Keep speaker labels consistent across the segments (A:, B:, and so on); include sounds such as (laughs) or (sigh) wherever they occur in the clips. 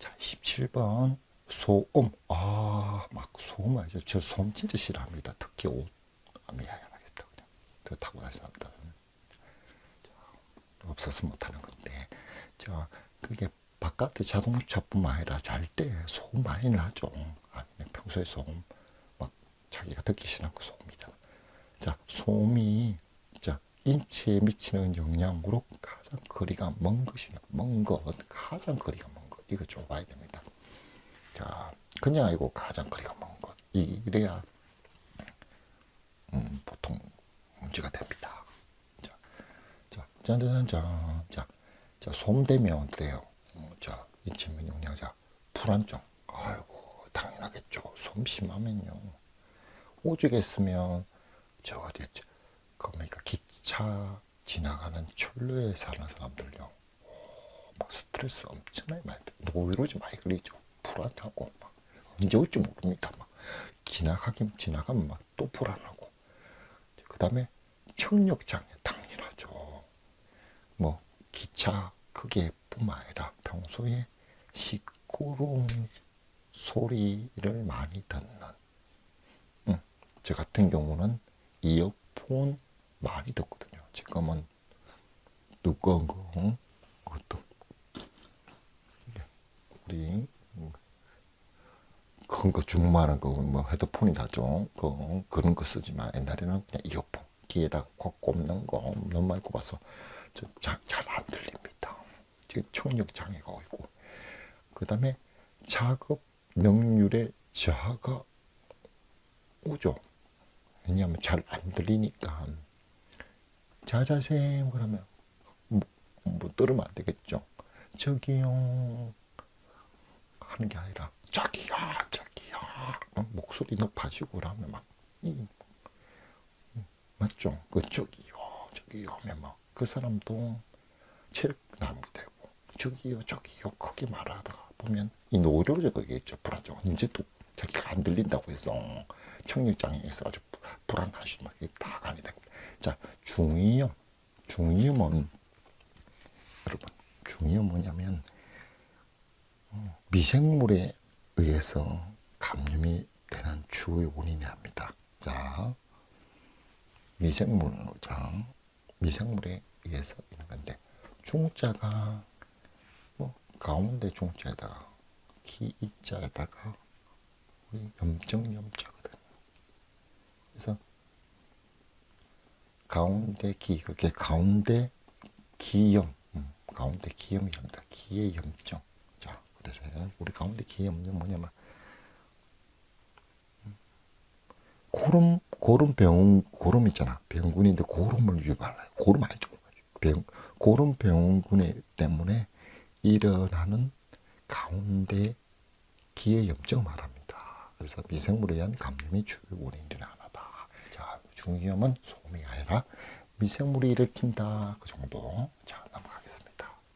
A: 자, 17번 소음. 아, 막 소음 알죠? 저 소음 진짜 싫어합니다. 특히 옷. 아, 미안하겠다. 그냥. 더 타고. 자, 없어서 못하는 건데. 자, 그게 바깥에 자동차뿐만 아니라 잘 때 소음 많이 나죠. 아니면 평소에 소음. 막 자기가 듣기 싫은 그 소음이잖아. 자, 소음이 자, 인체에 미치는 영향으로 가장 거리가 먼 것이냐, 먼 것, 가장 거리가 먼 것, 이거 좀 봐야 됩니다. 자, 그냥 아니고 가장 거리가 먼 것, 이래야 음, 보통 문제가 됩니다. 자, 자, 짠짠짠, 자, 자, 소음되면 어때요? 어, 자, 인체 면역력, 자, 불안정. 아이고, 당연하겠죠. 소음 심하면요. 오죽했으면 저 어디였지? 그러니까 기차 지나가는 철로에 사는 사람들요. 오, 막 스트레스 엄청나게 많이 노이로제 많이 걸리죠. 불안하고 막 언제 올지 모릅니다. 막 지나가긴 지나가면 막 또 불안하고. 그 다음에 청력 장애 당연하죠. 뭐 기차 그게뿐만 아니라 평소에 시끄러운 소리를 많이 듣는. 음, 저 같은 경우는 이어폰 많이 듣거든요. 지금은 응? 그것도 우리 큰거 중만한 거뭐 헤드폰이라죠. 그 그런 거 쓰지만 옛날에는 그냥 이어폰 귀에다 콕 꼽는 거 너무 많이 꼽아서 잘안 들립니다. 지금 청력 장애가 있고 그 다음에 작업 명률의 저하가 오죠. 왜냐하면 잘 안 들리니까 자자쌤 그러면 뭐, 뭐 들으면 안 되겠죠. 저기요 하는 게 아니라 저기요 저기요 목소리 높아지고 그러면 막 이, 맞죠? 그 저기요 저기요 하면 막 그 사람도 체력 남이 되고 저기요 저기요 크게 말하다가 보면 이 노력이 거겠죠 불안정 언제 또 자기가 안 들린다고 해서 청력장애에서 아주 불안하시면 다 간이 됩니다. 자, 중이염. 중이염은, 여러분, 중이염 뭐냐면, 어, 미생물에 의해서 감염이 되는 주요 원인이 합니다. 자, 미생물, 자, 미생물에 의해서 이런 건데, 중자가, 뭐, 가운데 중자에다가, 기자에다가, 우리 염증 염자거든요. 그래서 가운데 기 그렇게 가운데 기염 음, 가운데 기염이랍니다. 기의 염증. 자 그래서 우리 가운데 기의 염증 뭐냐면 음, 고름 고름 병 고름 있잖아 병군인데 고름을 유발해 고름 아니죠. 병 고름 병군에 때문에 일어나는 가운데 기의 염증 말합니다. 그래서 미생물에 의한 감염이 주요 원인 중 하나다. 자, 중이염은 소음이 아니라 미생물이 일으킨다. 그 정도. 자, 넘어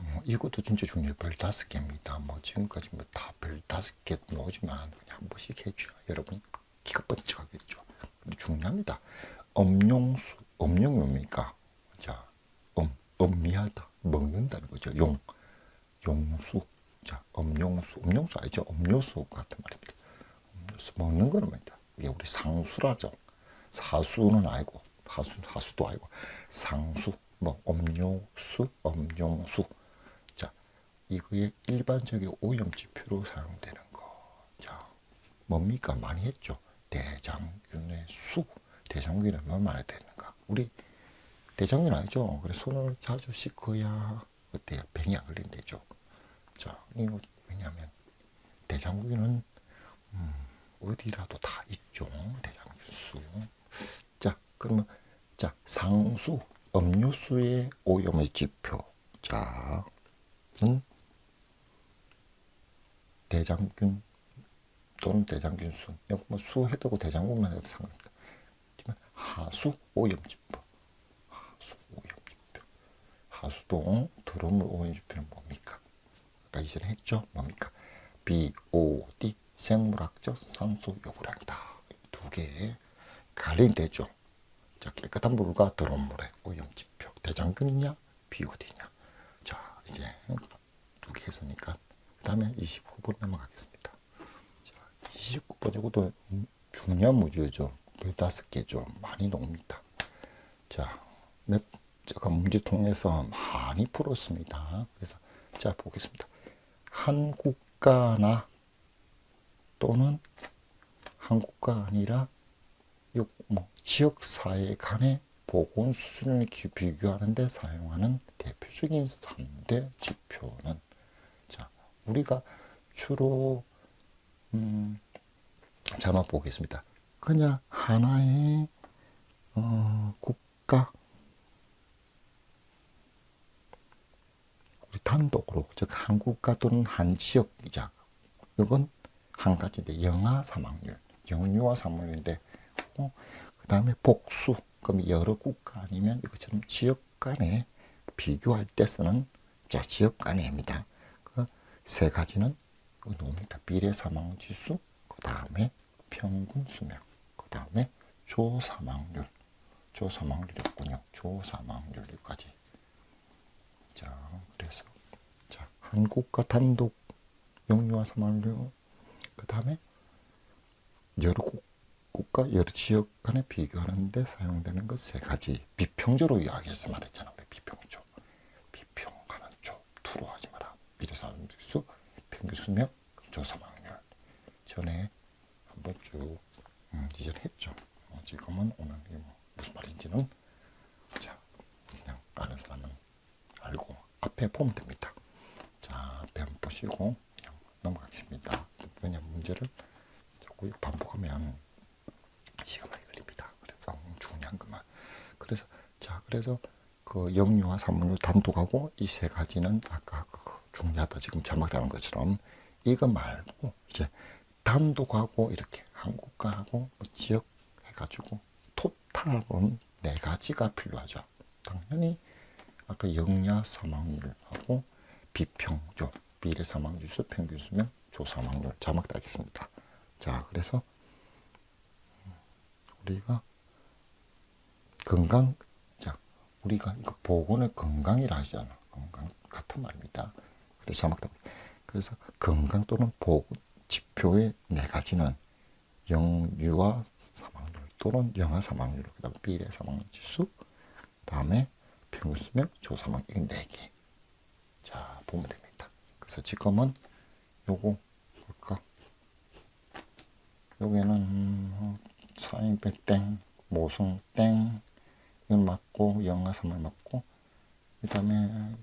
A: 음, 이것도 진짜 중요해요. 별 다섯 개입니다. 뭐 지금까지 뭐 다 별 다섯 개 나오지만 그냥 한 번씩 해줘야 여러분 기가 뻗쳐가겠죠. 근데 중요합니다. 음용수, 음용 뭡니까? 자, 음, 음미하다. 먹는다는 거죠. 용, 용수. 자, 음용수. 음용수 알죠? 음료수 같은 말입니다. 먹는 거는 뭐다. 이게 우리 상수라죠. 사수는 아니고 하수 하수도 아니고 상수 뭐 음료수 음용수 자 이거의 일반적인 오염 지표로 사용되는 거. 자 뭡니까 많이 했죠. 대장균의 수 대장균이 얼마나 되는가. 우리 대장균 아니죠. 그래 손을 자주 씻어야 어때요? 병이 안 걸린대죠. 자 이거 왜냐하면 대장균은 음, 어디라도 다 있죠. 대장균 수. 자, 그러면 자 상수 음료수의 오염의 지표. 자, 은 대장균 또는 대장균수. 뭐수 해도 대장균만 해도 상관없다. 하지만 하수 오염 지표. 하수 오염 지표. 하수도 드럼물 오염 지표는 뭡니까? 아까 이전에 했죠. 뭡니까? BOD 생물학적 산소 요구량이다. 두개 갈림되죠. 자, 깨끗한 물과 더러운 물의 오염지표. 대장균이냐, BOD냐. 자, 이제 두 개 했으니까 다음에 29번 넘어가겠습니다. 자, 29번 이것도 중요한 문제죠. 15개죠. 많이 나옵니다. 자, 몇, 제가 문제통에서 많이 풀었습니다. 그래서 자 보겠습니다. 한 국가나 또는 한 국가 아니라 뭐 지역 사회 간의 보건 수준을 비교하는 데 사용하는 대표적인 3대 지표는 자 우리가 주로 음, 자마 보겠습니다. 그냥 하나의 어, 국가 우리 단독으로 즉 한국가 또는 한 지역이자 이건 한 가지인데 영아 사망률 영유아 사망률인데 어, 그 다음에 복수 그럼 여러 국가 아니면 이것처럼 지역 간에 비교할 때 쓰는 자 지역 간에입니다. 그세 가지는 노입니다. 비례 사망 지수 그 다음에 평균 수명 그 다음에 조 사망률 조 사망률이었군요. 조 사망률까지 자 그래서 자 한국과 단독 영유아 사망률 그 다음에 여러 국 국가 여러 지역 간에 비교하는데 사용되는 것 세 가지 비평조로 이야기해서 말했잖아 왜 비평조 비평하는 조 투로 하지 마라 미래사람수 평균 수명 조사망률 전에 한번 쭉 음, 이전 했죠. 어, 지금은 오늘 뭐 무슨 말인지는 자 그냥 아는 사람은 알고 앞에 보면 됩니다. 자 앞에 한번 보시고 그냥 넘어가겠습니다. 왜냐 문제를 자꾸 반복하면 시간 많이 걸립니다. 그래서 중요한 것만. 그래서 자 그래서 그 영유아 산물을 단독하고 이 세 가지는 아까 그 중요하다 지금 자막되는 것처럼 이거 말고 이제 단독하고 이렇게 한국가하고 뭐 지역 해가지고 토탈은 네 가지가 필요하죠. 당연히 아까 영야 사망률하고 비평조 비례 사망지수 평균 수명 조 사망률 자막 따겠습니다. 자 그래서 우리가 건강 자 우리가 이거 보건의 건강이라 하잖아 건강 같은 말입니다. 자막다 그래서 건강 또는 보건 지표의 네 가지는 영유아 사망률 또는 영아 사망률 그 다음 비례 사망률 지수 다음에 평균 수명 조사망 이네 개. 자 보면 됩니다. 그래서 지금은 요거 볼까? 여기는 사인배 땡, 모성 땡, 이건 맞고 영아 3을 맞고 그 다음에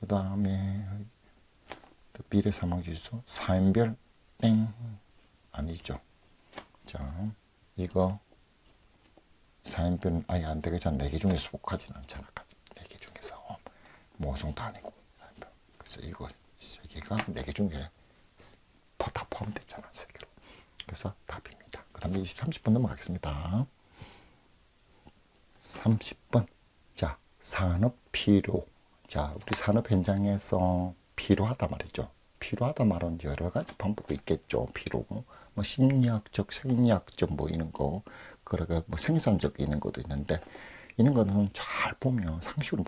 A: 그 다음에 비례 사망지수 사인별 땡 아니죠. 자 이거 사인별은 아예 안 되겠잖아. 네개 중에서 속하지는 않잖아. 네개 중에서 모성도 아니고 그래서 이거 세 개가 네개 중에 다 포함됐잖아. 세 개로. 그래서 답입니다. 그 다음에 20, 30번 넘어가겠습니다. 30번. 자, 산업 필요. 자, 우리 산업 현장에서 필요하다 말이죠. 필요하다 말은 여러 가지 방법이 있겠죠. 필요. 뭐 심리학적, 생리학적 뭐 이런 거, 그러가 뭐 생산적 이런 것도 있는데 이런 거는 잘 보면 상식으로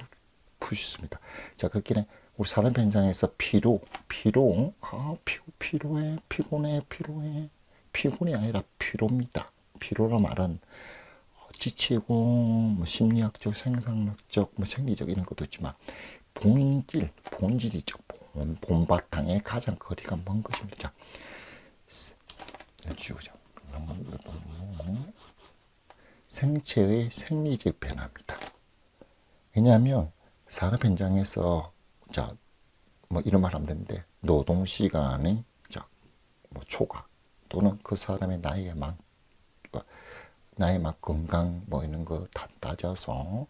A: 있습니다. 자, 그길에 우리 산업 현장에서 필요, 필요, 아, 피, 필요해, 피곤해, 필요해. 피곤이 아니라 피로입니다. 피로라 말은 지치고 뭐 심리학적, 생산학적, 뭐 생리적 이런 것도 있지만 본질, 본질이죠. 본, 본바탕에 가장 거리가 먼 것입니다. 지우죠. 생체의 생리적 변화입니다. 왜냐하면 산업 현장에서 자, 뭐 이런 말 하면 되는데 노동 시간의 자, 뭐 초과 또는 그 사람의 나이에 막 나이 막 건강 뭐 이런 거 다 따져서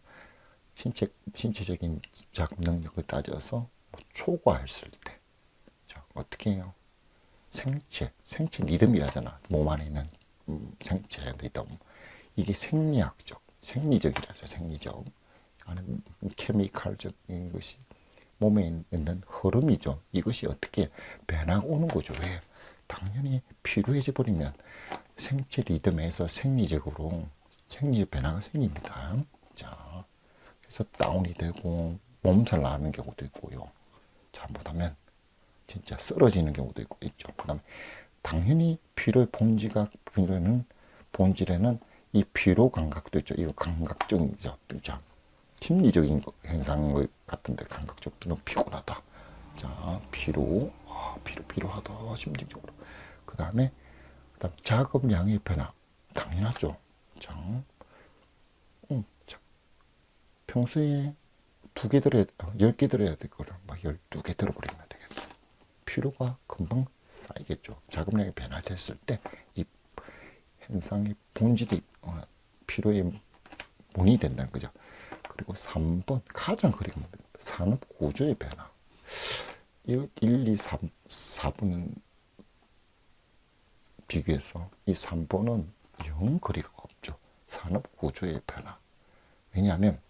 A: 신체 신체적인 작 능력을 따져서 뭐 초과했을 때. 자, 어떻게 해요? 생체 생체 리듬이라잖아. 몸 안에 있는 음, 생체 리듬. 이게 생리학적 생리적이라죠 생리적. 아는 케미칼적인 것이 몸에 있는 흐름이죠 이것이 어떻게 변화가 오는 거죠? 왜? 당연히 필요해져 버리면 생체 리듬에서 생리적으로 생리 변화가 생깁니다. 자, 그래서 다운이 되고 몸살 나는 경우도 있고요. 잘못하면 진짜 쓰러지는 경우도 있고 있죠. 그다음에 당연히 피로의 본질가 피로는 본질에는 이 피로 감각도 있죠. 이거 감각적이죠. 자, 심리적인 현상 같은데 감각적 너무 피곤하다. 자, 피로, 아, 피로 피로하다. 심리적으로. 그 다음에 그다음 작업량의 변화 당연하죠. 자, 평소에 두 개 들어야, 열 개 들어야 될 거를 막 열두 개 들어버리면 되겠다. 피로가 금방 쌓이겠죠. 작업량이 변화됐을 때 이 현상의 본질이 어, 피로의 문이 된다는 거죠. 그리고 3번 가장 그리고 산업 구조의 변화. 이거 1, 2, 3, 4번 비교해서 이 3번은 영 거리가 없죠. 산업 구조의 변화. 왜냐하면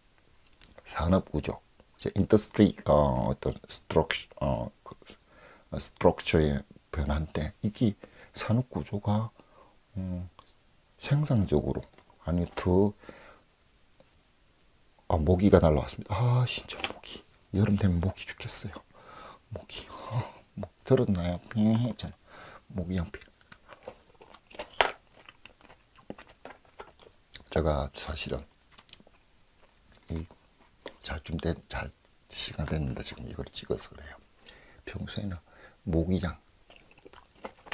A: 산업 구조, industry 어, 어떤 structure, 어, 스트럭처의 변화인데 이게 산업 구조가 음, 생산적으로 아니 더 아, 모기가 날라왔습니다. 아 진짜 모기 여름 되면 모기 죽겠어요. 모기 아, (laughs) 뭐 들었나요? 빙 했잖아. 모기 양피. 제가 사실은 이 잘좀잘 시간 됐는데 지금 이걸 찍어서 그래요. 평소에는 모기장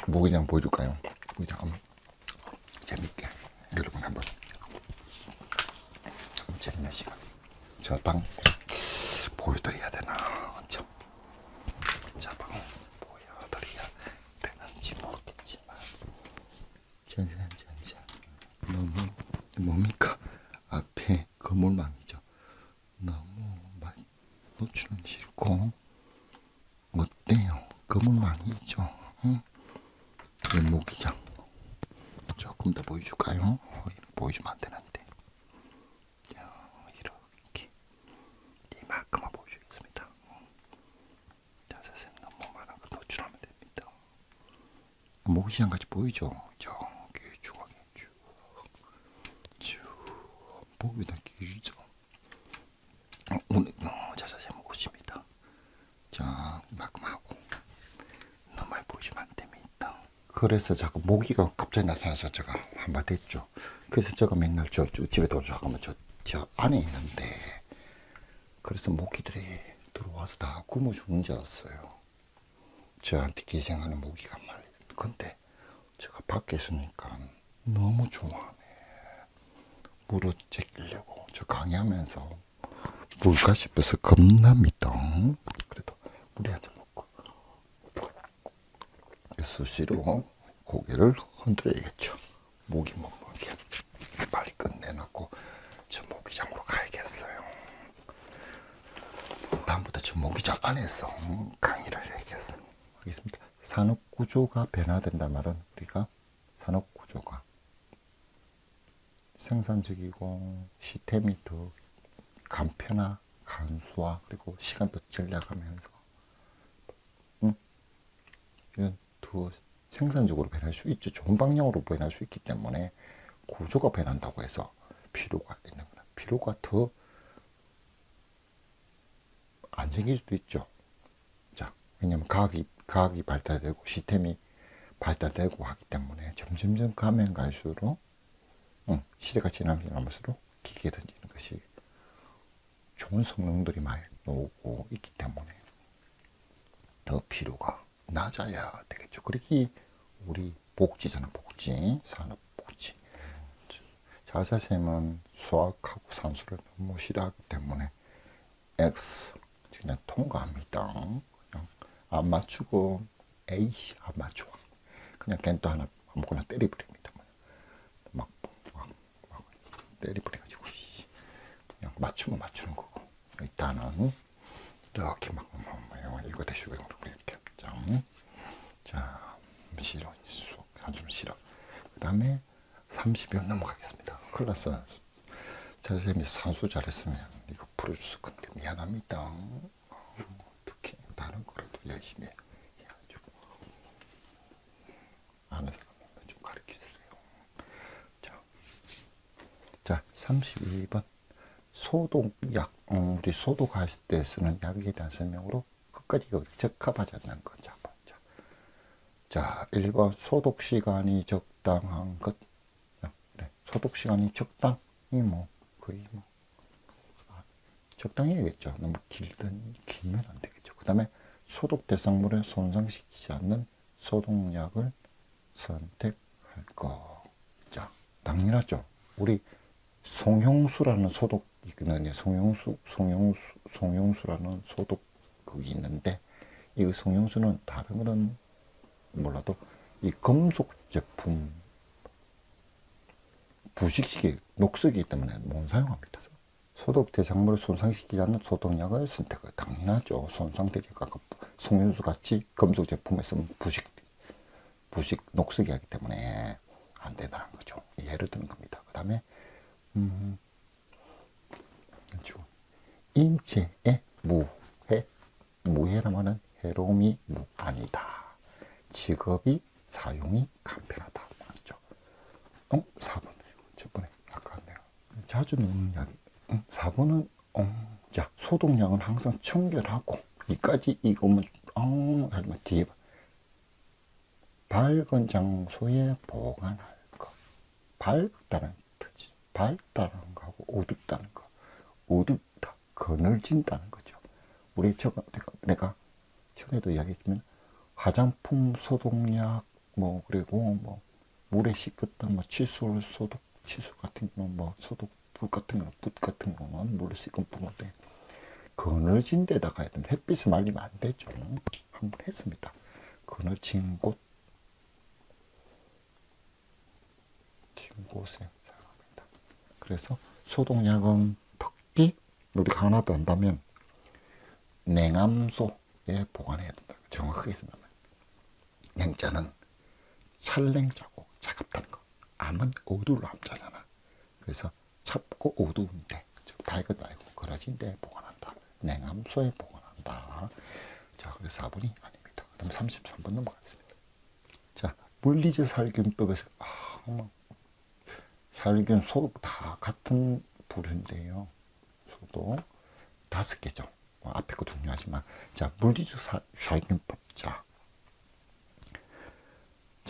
A: 모기장 보여줄까요? 모기장. 한번 재밌게. 여러분 한번. 재밌는 시간. 저 방 보여드려야 되나? 저, 저방 보여드려야 되는지 모르겠지만. 짠짠짠짠 너무 뭡니까? 앞에 건물망이죠 너무 막 노출은 싫고 어때요 건물망이 있죠 응? 모기장 조금 더 보여줄까요? 보여주면 안 되는데 이렇게 이만큼만 보여주겠습니다 자 선생님 너무 많은 거 노출하면 됩니다 모기장 같이 보이죠? 저기 중앙에 쭉쭉 목이 다 길죠 어, 오늘 어, 자 선생님 오십니다 자 이만큼 하고 너무 많이 보여주면 안 됩니다 그래서 자꾸 모기가 갑자기 나타나서 제가 한마디 했죠. 그래서 제가 맨날 저, 저 집에 도착 하면 저, 저 안에 있는데 그래서 모기들이 들어와서 다 굶어 죽는 줄 알았어요. 저한테 기생하는 모기가 말이에요. 근데 제가 밖에 있으니까 너무 좋아하네. 물을 제끼려고 저 강의하면서 물까 싶어서 겁납니다. 그래도 물이 한잔 수시로 고개를 흔들어야겠죠. 목이 먹먹게 빨리 끝내놓고 저 모기장으로 가야겠어요. 다음부터 저 모기장 안에서 강의를 해야겠어. 알겠습니다. 산업 구조가 변화된단 말은 우리가 산업 구조가 생산적이고 시스템이 더 간편화, 간소화 그리고 시간도 절약하면서 음? 이런 더 생산적으로 변할 수 있죠. 좋은 방향으로 변할 수 있기 때문에 구조가 변한다고 해서 필요가 있는 거나 필요가 더 안 생길 수도 있죠. 자, 왜냐면 과학이, 과학이 발달되고 시스템이 발달되고 하기 때문에 점점점 가면 갈수록 응, 시대가 지나면 지나면서 기계에 던지는 것이 좋은 성능들이 많이 나오고 있기 때문에 더 필요가 낮아야 되겠죠. 그렇게 우리 복지잖아, 복지. 산업 복지. 자사쌤은 수학하고 산수를 너무 싫어하기 때문에 X 그냥 통과합니다. 그냥 안 맞추고 A 안 맞춰. 그냥 겐또 하나 아무거나 때려버립니다. 막, 막, 막 때려버려가지고 그냥 맞추면 맞추는 거고 일단은 이렇게 막, 막, 막 이거 대시고. 자, 싫어. 수학, 산수는 싫어. 그 다음에 30여 넘어가겠습니다. 클라스. 자, 선생님이 산수 잘했으면 이거 풀어줬을 건데 미안합니다. 특히 다른 거라도 열심히 해야죠. 아는 사람은 좀 가르쳐주세요. 자, 자 32번. 소독약, 음, 우리 소독할 때 쓰는 약에 대한 설명으로 끝까지 적합하지 않는 거죠. 자, 1번 소독 시간이 적당한 것. 네, 소독 시간이 적당히 뭐 거의 뭐 아, 적당히 해야겠죠. 너무 길든 길면 안 되겠죠. 그 다음에 소독 대상물을 손상시키지 않는 소독약을 선택할 거. 자, 당연하죠. 우리 송용수라는 소독 있거든요. 송용수, 송용수, 송용수라는 소독 그게 있는데 이 송용수는 다른 거는 몰라도 이 금속 제품 부식식이 녹색이기 때문에 못 사용합니다. 소독 대상물을 손상시키지 않는 소독약을 선택을 당연하죠. 손상되기 가깝고 송윤수 같이 금속 제품에 쓰면 부식 부식 녹색이 하기 때문에 안 된다는 거죠. 예를 드는 겁니다. 그 다음에 음, 인체에 무해 무해라면은 해로움이 아니다. 직업이 사용이 간편하다. 맞죠? 어? 4번. 저번에 아까 내가 자주 넣는 약이 응? 4번은 어, 자 소독약은 항상 청결하고 이까지 이거면 어, 하지만 뒤에 봐. 밝은 장소에 보관할 것. 밝다는 뜻이 밝다는 거하고 어둡다는 거. 어둡다. 그늘진다는 거죠. 우리 저 내가, 내가 전에도 이야기했지만 화장품 소독약 뭐 그리고 뭐 물에 씻었던 뭐 칫솔 소독 칫솔 같은 경우는 뭐 소독 붓 같은 거는 붓 같은 거는 물에 씻은 붓인데 그늘진 데다가 해야 햇빛을 말리면 안 되죠. 한번 했습니다. 그늘진 곳, 진 곳에 사용합니다. 그래서 소독약은 특히 우리가 하나 더 한다면 냉암소에 보관해야 된다. 정확하게 생각하면 냉자는 찰냉자고 차갑다는 거. 암은 어두울 암자잖아. 그래서 찹고 어두운데 밝은 말고 그러진데 보관한다. 냉암소에 보관한다. 자, 그래서 4번이 아닙니다. 그 다음에 33번 넘어가겠습니다. 자, 물리적 살균법에서 아, 뭐, 살균, 소독 다 같은 부류인데요. 소독 다섯 개죠. 뭐 앞에 거 중요하지만 자 물리적 사, 살균법 자.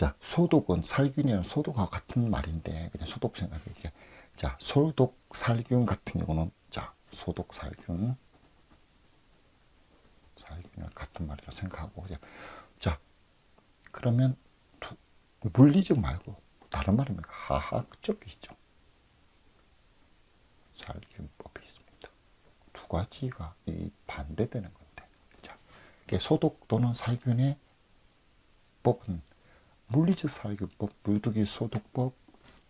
A: 자 소독은 살균이랑 소독과 같은 말인데 그냥 소독 생각할게 자 소독 살균 같은 경우는 자 소독 살균. 살균이랑 같은 말이라 생각하고. 자 그러면 두, 물리적 말고 다른 말이면 화학적이죠. 살균법이 가지가 이 반대되는 건데. 자, 소독 또는 살균의 법은 물리적 살균법, 물독기 소독법,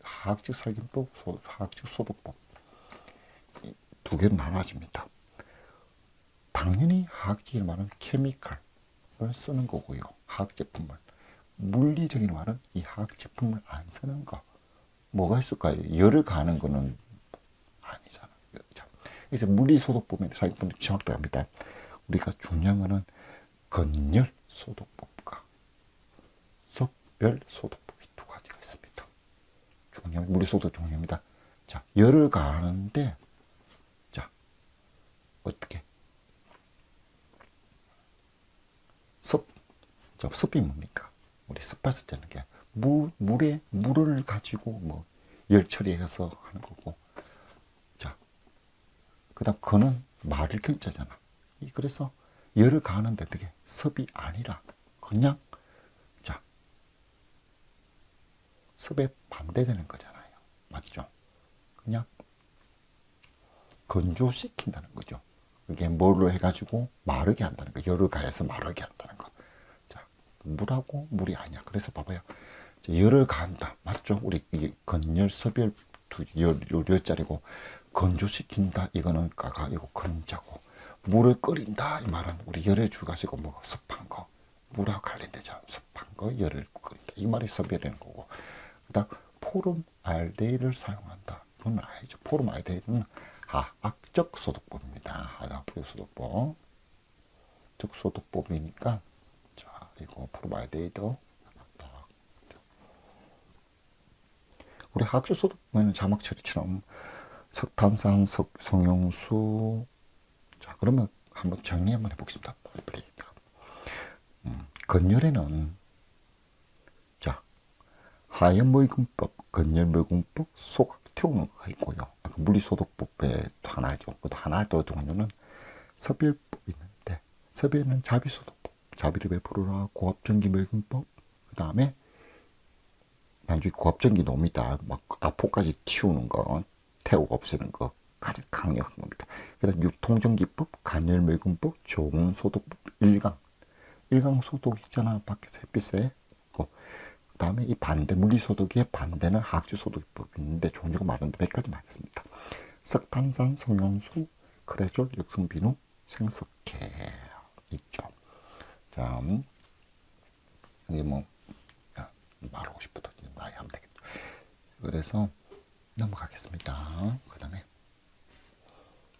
A: 화학적 살균법, 소, 화학적 소독법 두 개로 나눠집니다. 당연히 화학적인 말은 케미칼을 쓰는 거고요. 화학 제품을. 물리적인 말은 이 화학 제품을 안 쓰는 거. 뭐가 있을까요? 열을 가는 거는 아니잖아. 그래서 물리소독법에 사기법이 정확합니다. 우리가 중요한 거는 건열 소독법 과 석별 소독법이 두 가지가 있습니다. 중요한 물리소독 중요합니다. 자, 열을 가하는데 자, 어떻게? 습. 자, 습이 뭡니까? 우리 습했을 때는 게 물, 물에 물을 가지고 뭐 열 처리해서 하는 거고 그 다음 그는 말을 경자잖아. 그래서 열을 가하는데 되게 섭이 아니라 그냥 자 섭에 반대되는 거잖아요. 맞죠? 그냥 건조시킨다는 거죠. 그게 뭘로 해가지고 마르게 한다는 거. 열을 가해서 마르게 한다는 거. 자, 물하고 물이 아니야. 그래서 봐봐요. 열을 가한다. 맞죠? 우리 건열, 섭열 두 열, 열 짜리고 건조시킨다 이거는 까가 이거 근자고 물을 끓인다 이 말은 우리 열에 주가지고 뭐 습한 거 물하고 관련되죠 습한 거 열을 끓인다 이 말이 거고 그 다음 포름 알데히를 사용한다. 그건 아니죠. 포름 알데히는 화학적 소독법입니다. 화학적 소독법. 적 소독법이니까 자 이거 포름 알데히도 우리 화학적 소독법은 자막 처리처럼 석탄산, 석, 성용수. 자, 그러면 한번 정리 한번 해보겠습니다. 음, 건열에는 하얀물금법, 건열물금법, 소각태우가 있고요. 아까 물리소독법에 또 하나 죠 그것도 하나 더 종류는 섭일법 있는데 섭일은 자비소독법, 자비를 베풀어라 고압전기물금법, 그 다음에 나중에 고압전기 놈이다. 막 아포까지 튀우는 거, 태우고 없애는 거 가장 강력한 겁니다. 그 다음 유통전기법, 간열물금법, 조공소독법, 일강. 일강 소독 있잖아. 밖에서 햇빛에. 그 다음에 이 반대 물리소독의 반대는 하학주소독법이 있는데 종류가 많은데 몇 가지 말겠습니다. 석탄산, 성형수, 크레졸, 역성비누, 생석회 있죠. 자, 음, 이게 뭐 말하고 싶어도 많이 하면 되겠죠. 그래서 넘어가겠습니다. 그 다음에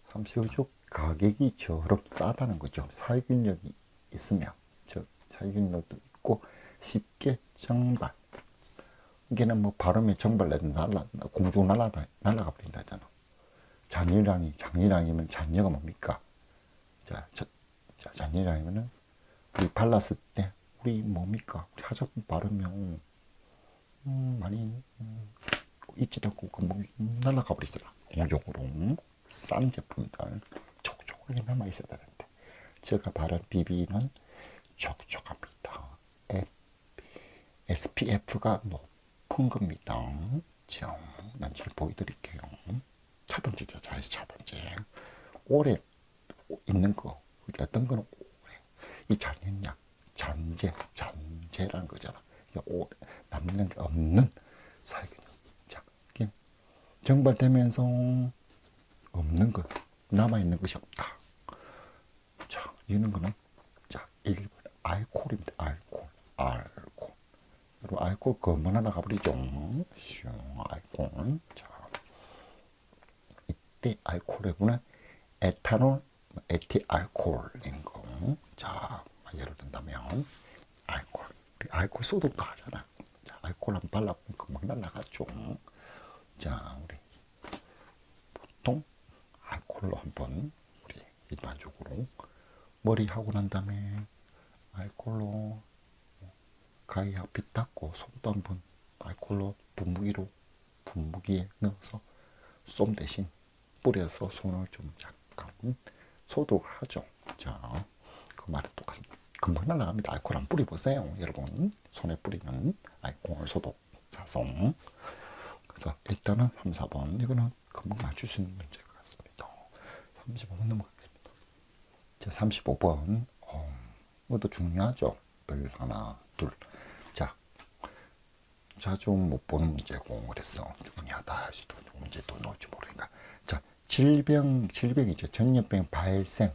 A: 35조 가격이 저렴 싸다는 거죠. 살균력이 있으면 저 살균력도 있고 쉽게 정발 이게는 뭐 발음이 정발내도 날라 공중 날라다 날라가 버린다 잖아. 잔이랑이 잔이랑이면 잔여가 뭡니까? 자, 저, 자 잔이랑이면은 우리 발랐을 때 우리 뭡니까? 우리 화장품 바르면 음, 많이 음, 있지도 않고 금방 날라가 버리잖아. 공적으로 싼 제품들 촉촉하게 남아 있어야 되는데 제가 바른 BB는 촉촉합니다. SPF가 높은 겁니다. 자, 난 지금 보여드릴게요. 차단제 자에서 차단제 오래 있는 거 어떤 거는 오래 이 잔연약 잔재 잔재라는 거잖아. 오, 남는 게 없는 살균. 자, 정발되면서 없는 것, 남아있는 것이 없다. 자, 이런 거는, 자, 1번, 알코올입니다. 알코올, 알코올. 그리고 알코올 그만 하나 가버리죠. 알코올. 자, 이때 알코올에보는 에탄올, 에티알코올인 거. 자, 예를 든다면, 알코올. 알코올 소독도 하잖아. 자, 알코올 한번 발라보면 금방 날라가죠. 자, 우리 보통 알코올로 한번 우리 일반적으로 머리 하고 난 다음에 알코올로 가위하고 빗 닦고 손도 한번 알코올로 분무기로 분무기에 넣어서 쏨 대신 뿌려서 손을 좀 잠깐 소독하죠. 자, 그 말은 똑같습니다. 금방 날아갑니다. 알코올 안 뿌려보세요. 여러분 손에 뿌리는 알코올 소독 사성 그래서 일단은 3, 4번 이거는 금방 맞출 수 있는 문제 같습니다. 35번 넘어가겠습니다. 자 35번 어, 이것도 중요하죠. 별 하나 둘 자, 자주 못 보는 문제고 그래서 중요하다 할 수도 문제 또 넣을지 모르니까 자 질병 질병이죠. 전염병 발생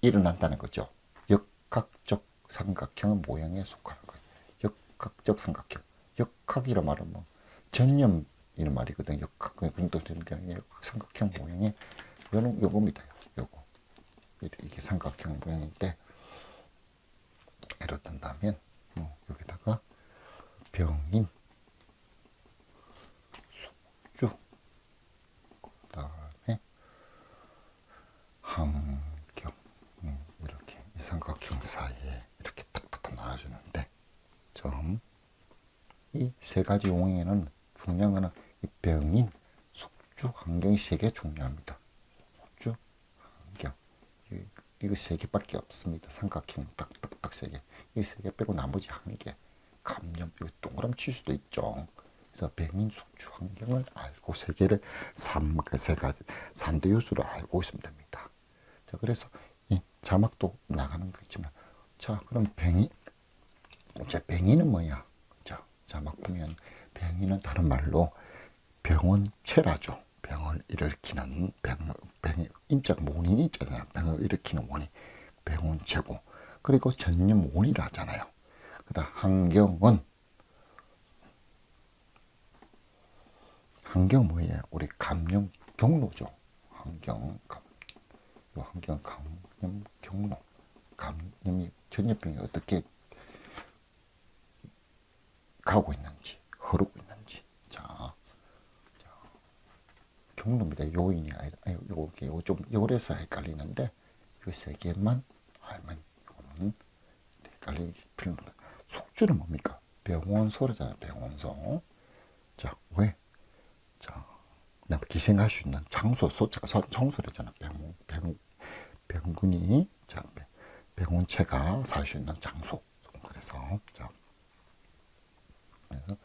A: 일어난다는 거죠. 역학적 삼각형 모양에 속하는 거예요. 역학적 삼각형. 역학이라 말하면 뭐 전염 이런 말이거든요. 역학 그런도 되는 게 아니라 삼각형 모양의 요는 요겁니다. 요거 이게 삼각형 모양인데 예를 든다면 병인 숙주 그 다음에 항 삼각형 사이에 이렇게 탁탁탁 나눠주는데 점 이 세 가지 용어에는 중요한 거는 이 병인 숙주 환경이 세 개 중요합니다. 숙주 환경 이거 세 개밖에 없습니다. 삼각형 딱딱딱 세 개. 이 세 개 빼고 나머지 한 개. 감염 이거 동그라미 칠 수도 있죠. 그래서 병인 숙주 환경을 알고 세 개를 삼세 그 가지 삼대 요소를 알고 있으면 됩니다. 자 그래서 이 자막도 나가는 거 있지만 자 그럼 병이 자 병이는 뭐야 자 자막 보면 병이는 다른 말로 병원체라죠. 병을 일으키는 병, 병 인자가 원인이 있잖아요. 병을 일으키는 원인 병원체고. 그리고 전염 원이라 하잖아요 그다음 환경은 환경 뭐예요 우리 감염 경로죠 환경 감, 환경 감 감염 경로, 감염이 전염병이 어떻게 가고 있는지, 흐르고 있는지. 자, 자 경로입니다. 요인이 아니라, 요게 좀, 요래서 헷갈리는데, 이 세 개만 알면, 헷갈리기 필요없 다. 숙주는 뭡니까? 병원소라잖아요. 병원소. 자, 왜? 자, 내가 기생할 수 있는 장소, 소자가 청소래잖아. 병, 병, 병군이, 자, 병원체가 살 수 있는 장소. 그래서, 자, 그래서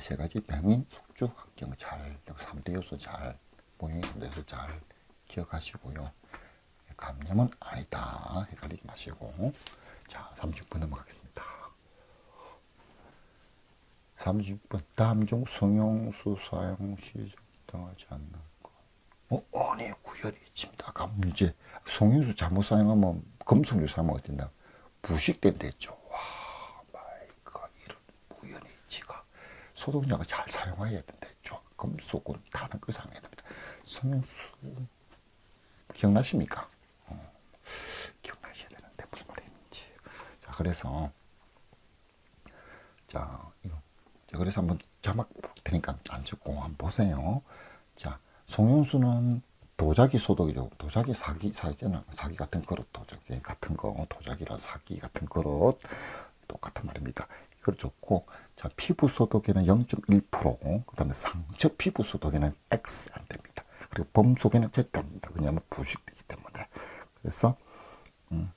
A: 세 가지 병인, 숙주, 환경 잘, 3대 요소 잘, 모형이 3대 요소 잘 기억하시고요. 감염은 아니다. 헷갈리지 마시고. 자, 30분 넘어가겠습니다. 30분. 다음 중 성형수 사용 시 적당하지 것. 어, 아니, 구현이 있습니다. 아까 문제. 성형수 잘못 사용하면 금속류 사용하면 어된다. 부식된댔죠. 와, 마이 갓, 이런 우연의 지가 소독약을 잘 사용해야 된댔죠. 금속은 다른 걸 사용해야 됩니다. 성형수 기억나십니까? 어, 기억나셔야 되는데 무슨 말인지. 자, 그래서 자, 자, 그래서 한번 자막 볼 테니까 안 적고 한번 보세요. 자, 송영수는 도자기 소독이죠. 도자기 사기, 사기는 사기 같은 그릇, 도자기 같은 거, 도자기라 사기 같은 그릇 똑같은 말입니다. 이걸 좋고, 자 피부 소독에는 0.1%, 그 다음에 상처 피부 소독에는 X 안 됩니다. 그리고 범 속에는 안 됩니다. 왜냐하면 부식되기 때문에. 그래서 음,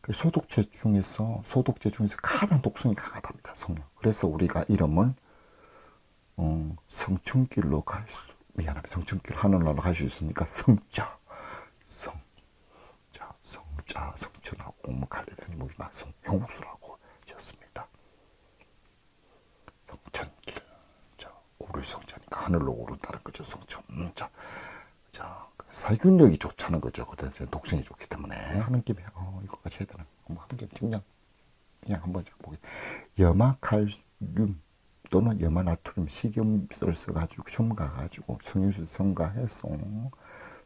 A: 그 소독제 중에서 소독제 중에서 가장 독성이 강하답니다. 성령. 그래서 우리가 이름을 어, 성천길로 갈 수, 미안합니다. 성천길 하늘나라 갈 수 있으니까 성자, 성 자, 성자, 성천하고 뭐 갈래더니 뭐막 성형수라고 지었습니다. 성천길, 자 오를 성자니까 하늘로 오른다는 거죠. 성천. 음, 자, 자 살균력이 좋다는 거죠. 그때 독성이 좋기 때문에 하는 김에 어, 이거까지 해야 되나? 뭐 하는 김에 그냥 그냥 한번 보게. 염화 칼륨 또는 염화 나트륨 식염수를 써가지고 첨가가지고 성유수 첨가해서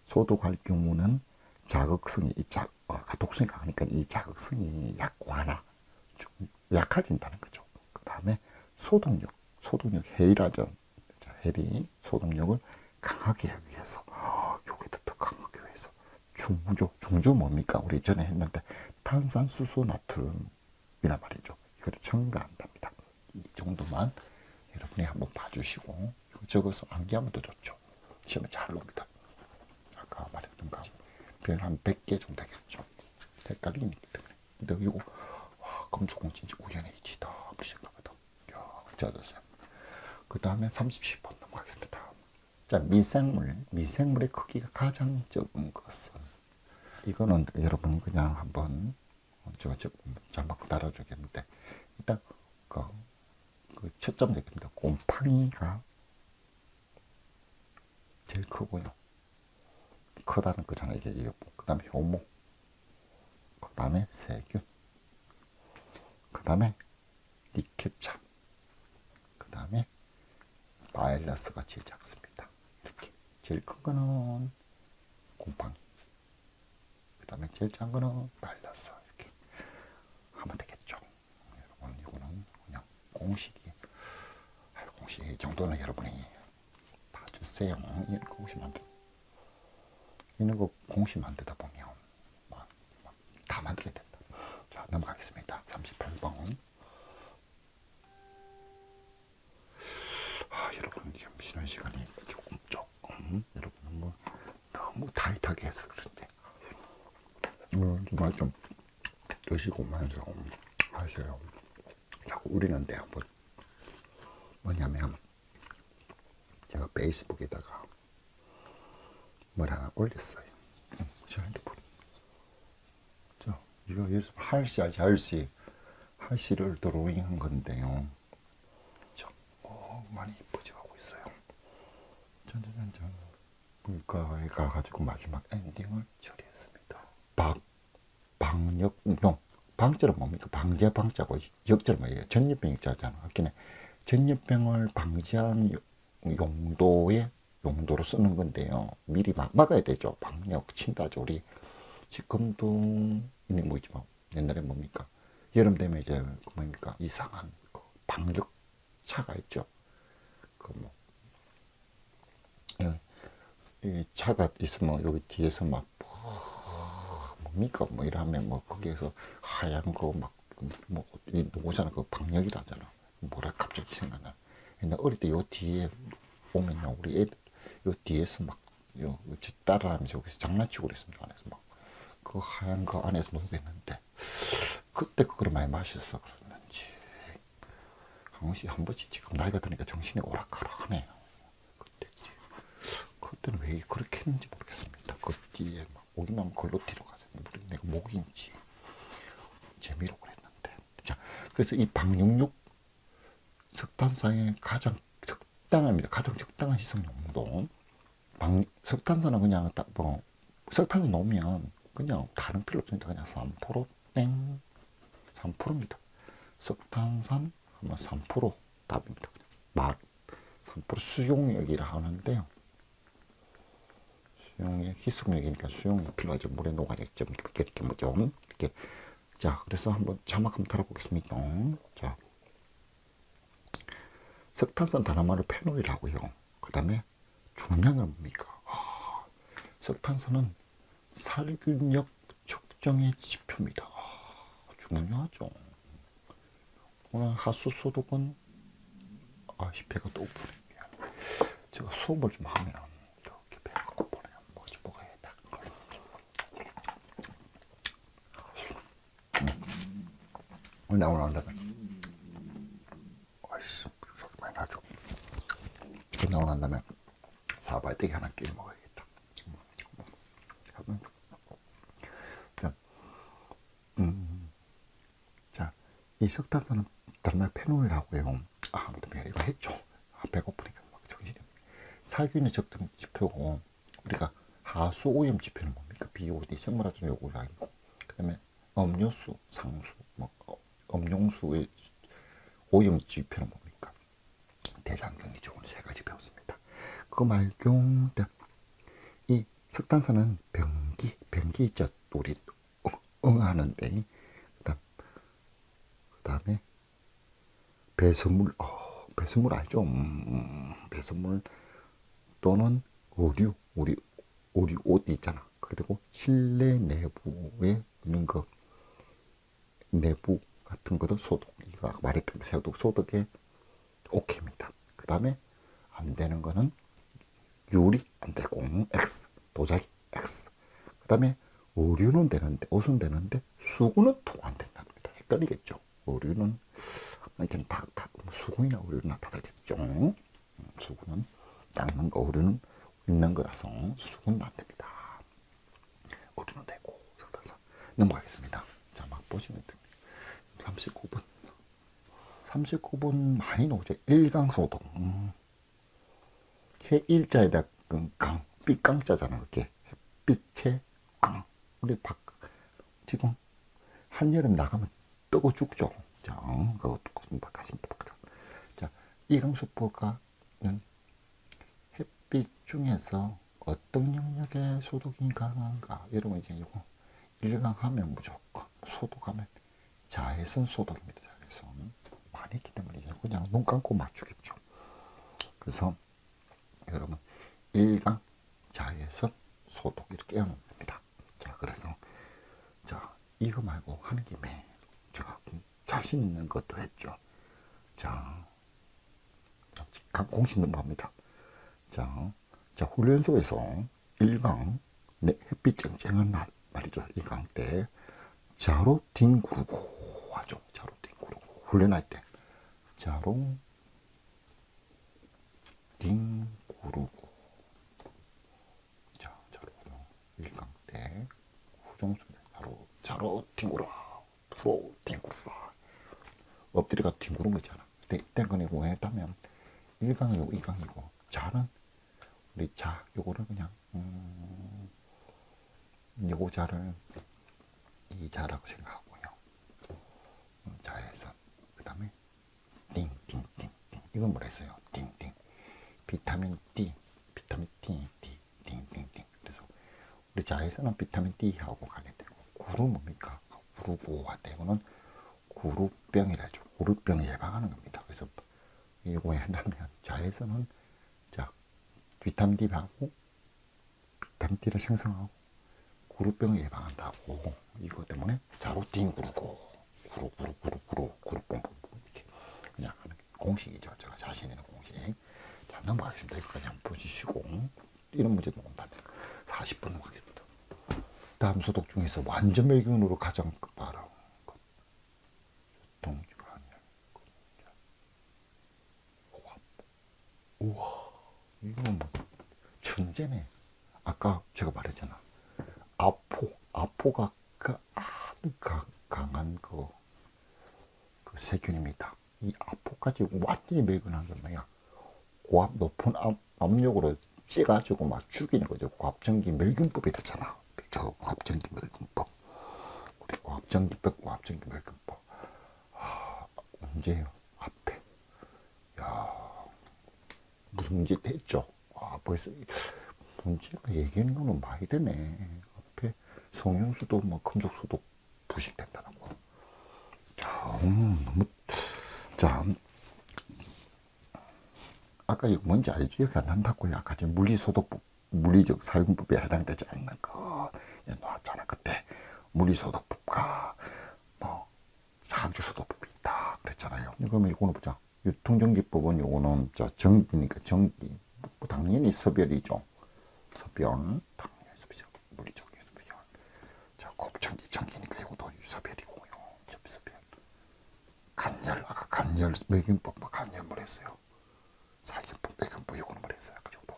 A: 소독할 경우는 자극성이 이 자, 어, 독성이 강하니까 이 자극성이 약화나 좀 약해진다는 거죠. 그 다음에 소독력, 소독력 헬이라죠. 헬이 소독력을 강하게 하기 위해서 여기다 더 강하게 위해서 중조, 중조 뭡니까? 우리 전에 했는데 탄산수소 나트륨이란 말이죠. 이걸 첨가한답니다. 이 정도만 여러분이 한번 봐주시고 적어서 암기하면 더 좋죠. 시험에 잘 옵니다. 아까 말했던 거. 별한 100개 정도 되겠죠. 헷갈리기 때문에. 근데 이거 와, 검수공 진짜 우연의 이치다. 생각하다. 야, 짜졌어요. 그 다음에 30번 넘어가겠습니다. 자, 미생물. 미생물의 크기가 가장 적은 것은 이거는 여러분 그냥 한번 저, 저, 자막 달아주겠는데 일단 그, 그 초점 얘기입니다. 곰팡이가 제일 크고요. 크다는 거잖아요. 이게, 그 다음에 효모, 그 다음에 세균, 그 다음에 니케차, 그 다음에 바이러스가 제일 작습니다. 이렇게. 제일 큰 거는 곰팡이. 그 다음에 제일 작은 거는 바이러스. 이렇게 하면 되겠죠. 여러분, 이거는 그냥 공식이, 공식 이 정도는 여러분이 봐주세요. 이런 공식 만들 이런 거 공식 만들다 보면 막, 막 다 만들어야 된다. 자, 넘어가겠습니다. 38번. 아, 여러분 지금 쉬는 시간이 조금 조금 여러분은 뭐 너무 타이트하게 해서 그런데 음, 정말 좀 드시고만 좀 하세요. 자꾸 우리는데 한번 뭐냐면 제가 페이스북에다가 뭘 하나 올렸어요. 음, 저 핸드폰. 자, 이거 여기서 할시 하지 할시 할시를 드로잉한 건데요. 저, 어, 많이 이뻐져가고 있어요. 짠짠짠짠. 물가에 가가지고 마지막 엔딩을 처리했습니다. 박, 방역 용. 방자는 뭡니까? 방제 방자고 역자는 뭐예요? 전염병 자잖아. 아끼네. 전염병을 방지하는 용도의 용도로 쓰는 건데요. 미리 막 막아야 되죠. 방역, 친다조리. 지금도 있는 뭐 있지만 옛날에 뭡니까? 여름 되면 이제 그 뭡니까? 이상한 그 방역 차가 있죠. 그 뭐. 이 차가 있으면 여기 뒤에서 막 뭡니까 뭐 이러면 뭐 거기에서 하얀 거막 뭐, 이 누구잖아. 그 박력이라잖아. 뭐라 갑자기 생각나. 옛날 어릴 때 요 뒤에 오면요. 우리 애들, 요 뒤에서 막, 요, 저 따라하면서 여기서 장난치고 그랬습니다. 안에서 막. 그 하얀 거 안에서 놀겠는데. 그때 그걸 많이 마셨어. 그랬는지. 한 번씩, 한 번씩 지금 나이가 드니까 정신이 오락가락하네요. 그때지. 그때는 왜 그렇게 했는지 모르겠습니다. 그 뒤에 막 오기만 걸로 뒤로 우리 내가 목인지 재미로 그랬는데. 자, 그래서 이 방육육 석탄산의 가장 적당합니다. 가장 적당한 희석 농도. 방, 석탄산은 그냥 딱 뭐, 석탄을 놓으면 그냥 다른 필요 없습니다. 그냥 3% 땡. 3%입니다. 석탄산 하면 3% 답입니다. 말, 3% 수용력이라 하는데요. 수용력, 희석력이니까 수용력이 필요하죠. 물에 녹아졌죠. 이렇게, 이렇게 뭐죠. 이렇게. 자, 그래서 한번 자막 한번 달아보겠습니다. 자. 석탄산 단함화를 페놀이라고요. 그 다음에 중량은 뭡니까? 아, 석탄산은 살균력 측정의 지표입니다. 아, 중요하죠. 오늘 하수 소독은 아, 배가 또 고프네요. 제가 수업을 좀 하면 이렇게 배가 고프네요. 뭐지 먹어야겠다. 음. 나 오늘 한다면 아이씨 소리 많이 나죠. 끝나고 난 다음에 사발대기 하나 끼 먹어야겠다. 음. 자, 음, 자, 이 석탄산은 말 페놀이라고요. 아, 아무튼 내가 이거 했죠. 아, 배고프니까 막 정신이. 살균의 적정 지표고 우리가 하수 오염 지표는 뭡니까? BOD 생물화적 요구가 아니고 그 다음에 음료수, 상수, 음용수의 오염 지표는 뭡니까? 대장경리 조건 세 가지 배웠습니다. 그거 말고 이 석탄산은 변기, 변기 있죠. 우리 응하는데 그다음 그다음에 배설물, 어, 배설물 알죠? 음, 배설물 또는 의류, 우리 우리 옷 있잖아. 그리고 실내 내부에 있는 거 내부 같은 것도 소독. 이거 말했던 소독, 소독에 오케이입니다. 그 다음에 안 되는 거는 유리 안 되고 X, 도자기 X. 그 다음에 의류는 되는데 옷은 되는데 수구는 통안 된답니다. 헷갈리겠죠? 의류는 이렇게 다, 다 수구이나 의류나 다르겠죠. 음, 수구는 닦는 거, 의류는 입는 거라서 수구는 안 됩니다. 의류는 되고 넘어가겠습니다. 자, 막 보시면 됩니다. 39분. 39분 많이 나오죠. 일강소독. 음. 해 일자에다 그 강, 삐강자잖아. 그게 햇빛의 강. 우리 박, 지금 한여름 나가면 뜨고 죽죠. 자, 그것도 바꿔습니다. 자, 이강수포가는 햇빛 중에서 어떤 영역의 소독이 가능한가? 여러분 이제 이거 일강하면 무조건 소독하면 자외선 소독입니다. 자외선 있기 때문에 그냥 눈 감고 맞추겠죠. 그래서 여러분 일강 자외선 소독 이렇게 해놓으면 됩니다. 자 그래서 자 이거 말고 하는 김에 제가 자신 있는 것도 했죠. 자, 공식 넘어갑니다. 자, 자 훈련소에서 일강 네, 햇빛 쨍쨍한 날 말이죠. 일강 때 자로 뒹구르고 하죠. 자로 뒹구르고 훈련할 때 자로 뒹구르고 자, 자로 일강 때 후정수 자로 뒹구르 프로 뒹구르 엎드려가 뒹구른 거잖아. 땡거니고 했다면 1강이고 2강이고 자는 우리 자 요거를 그냥 음, 요거 자를 이 자라고 생각하고요. 음, 자에서 이건 뭐라 했어요? 띵띵 비타민 D 비타민 D 띵띵띵 그래서 우리 자에서는 비타민 D하고 관련되고 구루 뭡니까? 구루고와 때문은 구루병이라죠. 구루병 예방하는 겁니다. 그래서 이거에 한다면 자에서는 자 비타민 D하고 비타민 D를 생성하고 구루병을 예방한다고 이거 때문에 자로 띵 구르고 구루 구루 공식이죠. 제가 자신 있는 공식. 자, 넘어가겠습니다. 여기까지 한번 보시고 이런 문제도 온다. 40분 넘어가겠습니다. 다음 소독 중에서 완전 멸균으로 가장 빠른 것. 동주가. 고압. 우와, 이거는 뭐 천재네. 아까 제가 말했잖아. 아포, 아포가 그 아주 강, 강한 그, 그 세균입니다. 이 아포까지 완전히 매근한 게 뭐야? 고압 높은 압, 압력으로 찌가지고 막 죽이는 거죠. 고압전기 멸균법이 됐잖아. 저 고압전기 멸균법. 우리 고압전기법, 고압전기 멸균법. 아, 언제요? 앞에. 야 무슨 문제 됐죠? 아, 벌써 문제가 얘기하는 거는 많이 되네. 앞에 성형수도 뭐 금속수도 부식된다는 거. 자, 음, 너무, 자, 아까 이거 뭔지 알지? 기억이 안 난다고요. 아까 지금 물리소독법, 물리적 사용법에 해당되지 않는 거. 나왔잖아, 그때. 물리소독법과, 뭐, 자주소독법이 있다. 그랬잖아요. 그러면 이거는 보자. 유통전기법은 요거는 저 전기니까 전기. 뭐 당연히 서별이죠. 서별. 당연히 서별. 물리적인 서별. 자, 곱전기 전기니까 이것도. 접서별. 간열, 아까 간열 매균법, 뭐 간열 뭘 했어요. 사기법, 매균법 이거는 뭘 했어요. 그리고도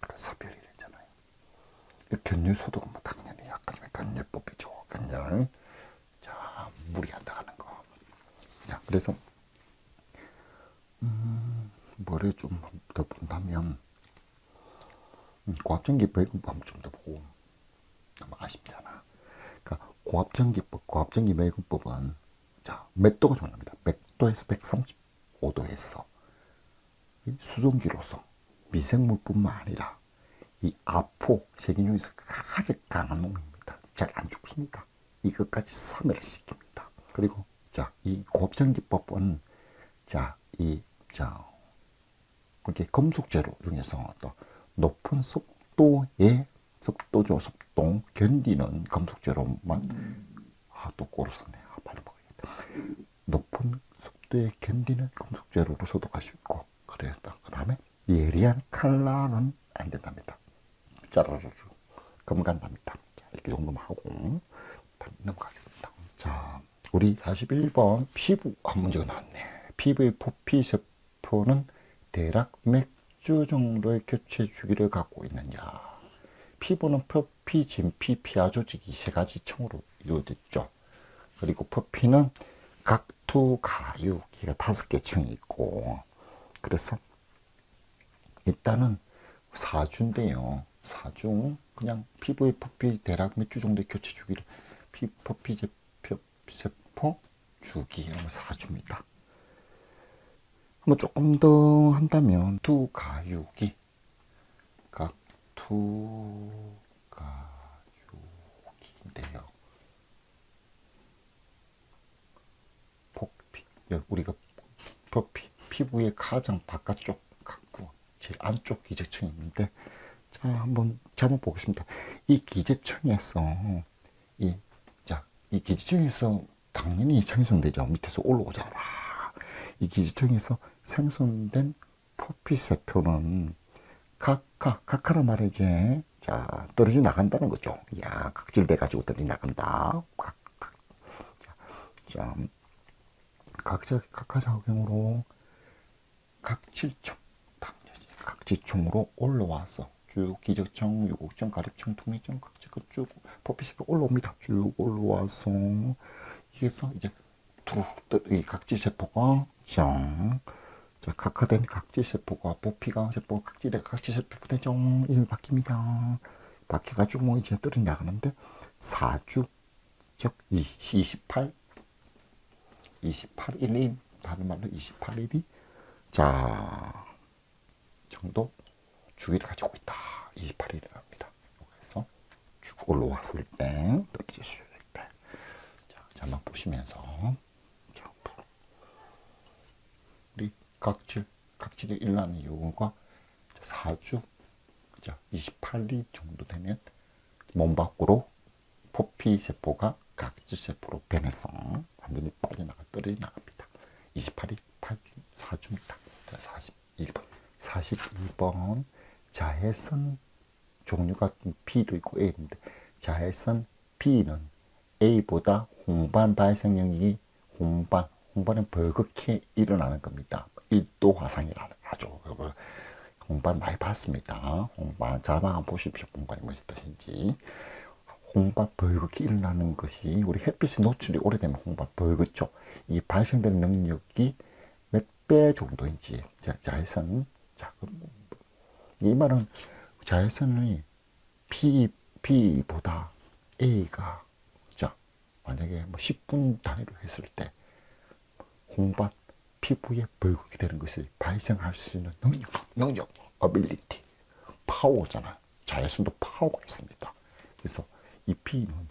A: 그 서별이 됐잖아요. 견열 소독은 뭐 당연히 아까 전에 견열법이죠. 견열. 자, 무리한다 는 거. 자, 그래서 음, 뭐를 좀 더 본다면 음, 고압전기 한번 좀더 보고 너무 아쉽잖아. 그러니까 고압전기법, 고압전기 매급법은 자, 몇 도가 중요합니다. 100도에서 135도에서 수증기로서 미생물뿐만 아니라 이 아포 세균 중에서 가장 강한 놈입니다. 잘 안 죽습니다. 이것까지 사멸을 시킵니다. 그리고 자, 이 고압전기법은 자, 이 자, 그게 금속 재료 중에서 또 높은 속도의 속도죠, 속도 견디는 금속 재료만 아, 또 꼬로 샀네. 높은 속도에 견디는 금속 재료로 소독할 수 있고 그랬다. 그 다음에 예리한 칼날은 안 된답니다. 짜라라라 검간답니다. 자, 이렇게 정도만 하고 넘어가겠습니다. 자, 우리 41번 피부 한 문제가 나왔네. 피부의 포피 세포는 대략 몇주 정도의 교체 주기를 갖고 있느냐. 피부는 표피, 진피, 피하 조직이 세 가지 층으로 이루어졌죠. 그리고 표피는 각투, 가유, 기가 다섯 개 층이 있고, 그래서 일단은 사주인데요. 사주, 그냥 피부의 표피 대략 몇 주 정도의 교체 주기를 피, 표피, 세포, 주기, 사주입니다. 뭐 조금 더 한다면 두 가육이 각두 가육인데요. 복피 우리가 표피 피부의 가장 바깥쪽 각구 제일 안쪽 기저층이 있는데 자 한번 잘못 보겠습니다. 이 기저층에서 이 자 이 기저층에서 당연히 생성되죠. 밑에서 올라오잖아. 이 기저층에서 생성된 포피세포는 각카, 각카란 말은 이제, 자, 떨어져 나간다는 거죠. 야, 각질돼가지고 떨어져 나간다. 각, 각. 자, 자 각자, 각하작용으로 각질총, 당연히 각질총으로 올라와서 쭉 기저청, 유곡청, 가립청, 통리청, 각질근 쭉 포피세포 올라옵니다. 쭉 올라와서, 여기서 이제 툭, 이 각질세포가, 짱, 자, 각화된 각질세포가 포피가 세포 각질의 각질세포 대종 이름이 바뀝니다. 바뀌어가지고 뭐 이제 떨어 나가는데 4주 즉 28, 28일이 다른 말로 28일이 자 정도 주기를 가지고 있다. 28일이랍니다. 그래서 쭉 올라왔을 때수 있다. 자, 잠만 보시면서 각질, 각질이 일어나는 이유가 4주, 그죠? 28일 정도 되면 몸 밖으로 포피 세포가 각질 세포로 변해서 완전히 빠져나가 떨어져 나갑니다. 28일, 8주, 4주입니다. 1번 자외선 종류가 B도 있고 A 있는데 자외선 B는 A보다 홍반 발생 영역이 홍반, 홍반은 벌겋게 일어나는 겁니다. 1도 화상이라는 아주 홍반 많이 봤습니다. 홍반 자막 한번 보십시오. 홍반이 무슨 뜻인지. 홍반 벌겋게 일어나는 것이 우리 햇빛의 노출이 오래되면 홍반 벌겋죠. 이 발생되는 능력이 몇 배 정도인지 자, 자외선 자, 이 말은 자외선이 P, B보다 A가 자 만약에 뭐 10분 단위로 했을 때 홍반 피부에 벌겋게 되는 것을 발생할 수 있는 능력, 능력, ability, 파워잖아. 자외선도 파워가 있습니다. 그래서 이 B는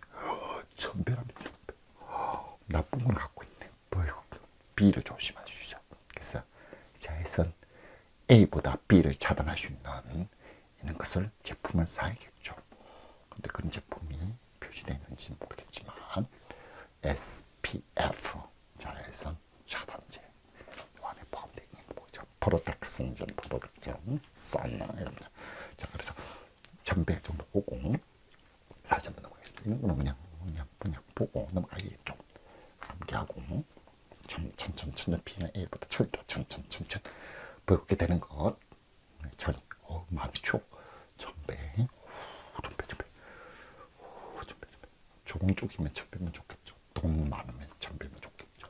A: 천배랍니다. 나쁜 걸 갖고 있네. 벌겋게. B를 조심하십시오. 그래서 자외선 A보다 B를 차단할 수 있는 이런 것을 제품을 사야겠죠. 근데 그런 제품이 표시되어 있는지는 모르겠지만 SPF 자외선 차단제 안에 포함되어 있는 거죠. 프로텍슨전, 프로텍션, 사이나 이런 거. 자 그래서 전배 정도 보고 사진 넘어가겠습니다. 이런 거는 그냥 그냥 그냥 보고 넘어가겠죠. 암기하고 천 천 천 천 피는 A부터 철도 천 천 천 천 벌겋게 되는 것. 전, 어, 많죠. 천배, 천배, 천배, 천배, 천배. 좋은 쪽이면 천배면 좋겠죠. 돈 많으면 천배면 좋겠죠.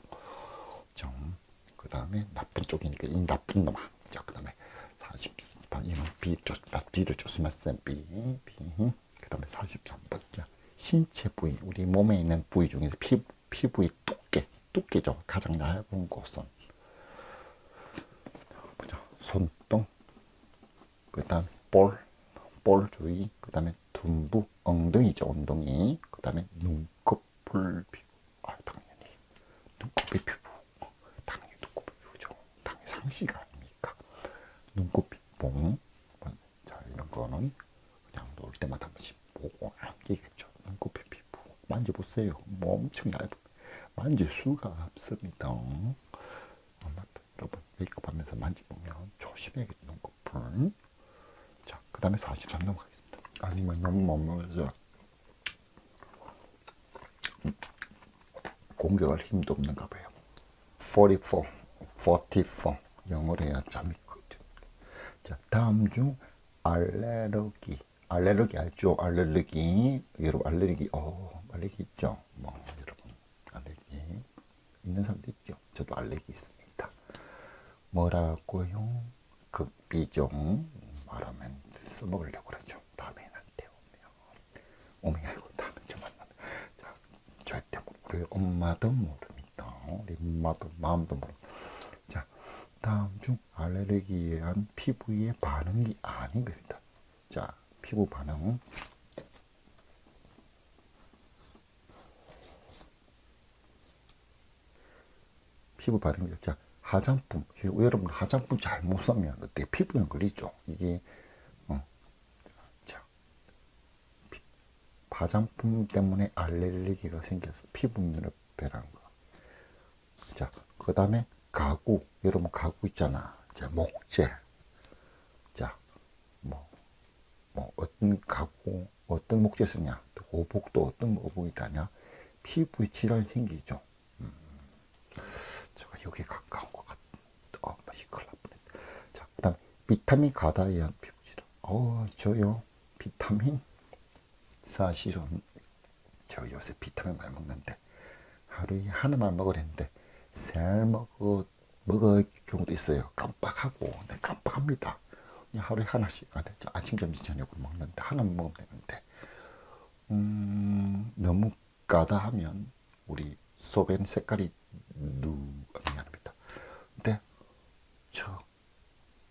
A: 좀, 그 다음에 나쁜 쪽이니까 이 나쁜 놈아. 자, 그 다음에 40, 이런 B, B를 조심하세요. B, B. 그 다음에 43번. 자, 신체 부위, 우리 몸에 있는 부위 중에서 피, 피부의 두께, 두께죠. 가장 얇은 곳은. 보자. 손등, 그 다음에 볼, 볼 주위, 그 다음에 둔부, 엉덩이죠, 엉덩이. 그 다음에 눈꺼풀 피부. 아, 당연히. 눈꺼풀 피부. 당연히 눈꺼풀 피부죠. 당연히 상시가 아닙니까? 눈꺼풀 피부. 자, 이런 거는 그냥 놀 때마다 한 번씩 안기겠죠. 눈꺼풀 피부. 만져보세요. 뭐 엄청 얇은. 만질 수가 없습니다. 아, 맞다. 여러분, 메이크업 하면서 만져보면 조심해야겠죠, 눈꺼풀. 자, 그 다음에 43 넘어가겠습니다. 아니면 너무 못 먹어서 공격할 힘도 없는가 봐요. 44, 44 영어로 해야 잠이 거든. 자, 다음 중 알레르기, 알레르기 알죠? 알레르기, 여러분 알레르기, 어, 알레르기 있죠? 뭐 여러분 알레르기 있는 사람도 있죠. 저도 알레르기 있습니다. 뭐라고요? 극비종 말하면 써먹으려고 그러죠. 다음에 한테 오면 오면 아이고 다음에 저 만나면 자 절대 모르 우리 엄마도 모릅니다. 우리 엄마도 마음도 모르. 자 다음 중 알레르기에 의한 피부의 반응이 아닌 겁니다. 자 피부 반응. 피부 반응이 자 화장품 여러분 화장품 잘못 쓰면 어떻게 피부에 걸리죠? 이게 어. 자 피, 화장품 때문에 알레르기가 생겨서 피부면을 배란 거 자 그 다음에 가구. 여러분 가구 있잖아. 자 목재. 자뭐 뭐 어떤 가구 어떤 목재 쓰냐 오복도 어떤 오복이 다냐 피부에 질환이 생기죠 음. 제가 여기에 가까운 것. 어, 맛이 큰일 날 뻔했다. 자, 그 다음, 비타민 가다에 의한 피부 질환. 어, 저요, 비타민. 사실은, 저 요새 비타민 많이 먹는데, 하루에 하나만 먹으랬는데, 세 먹어, 먹을 경우도 있어요. 깜빡하고, 네, 깜빡합니다. 하루에 하나씩, 아침, 점심, 저녁으로 먹는데, 하나만 먹으면 되는데, 음, 너무 까다 하면, 우리 소변 색깔이 누 미안합니다. 근데 저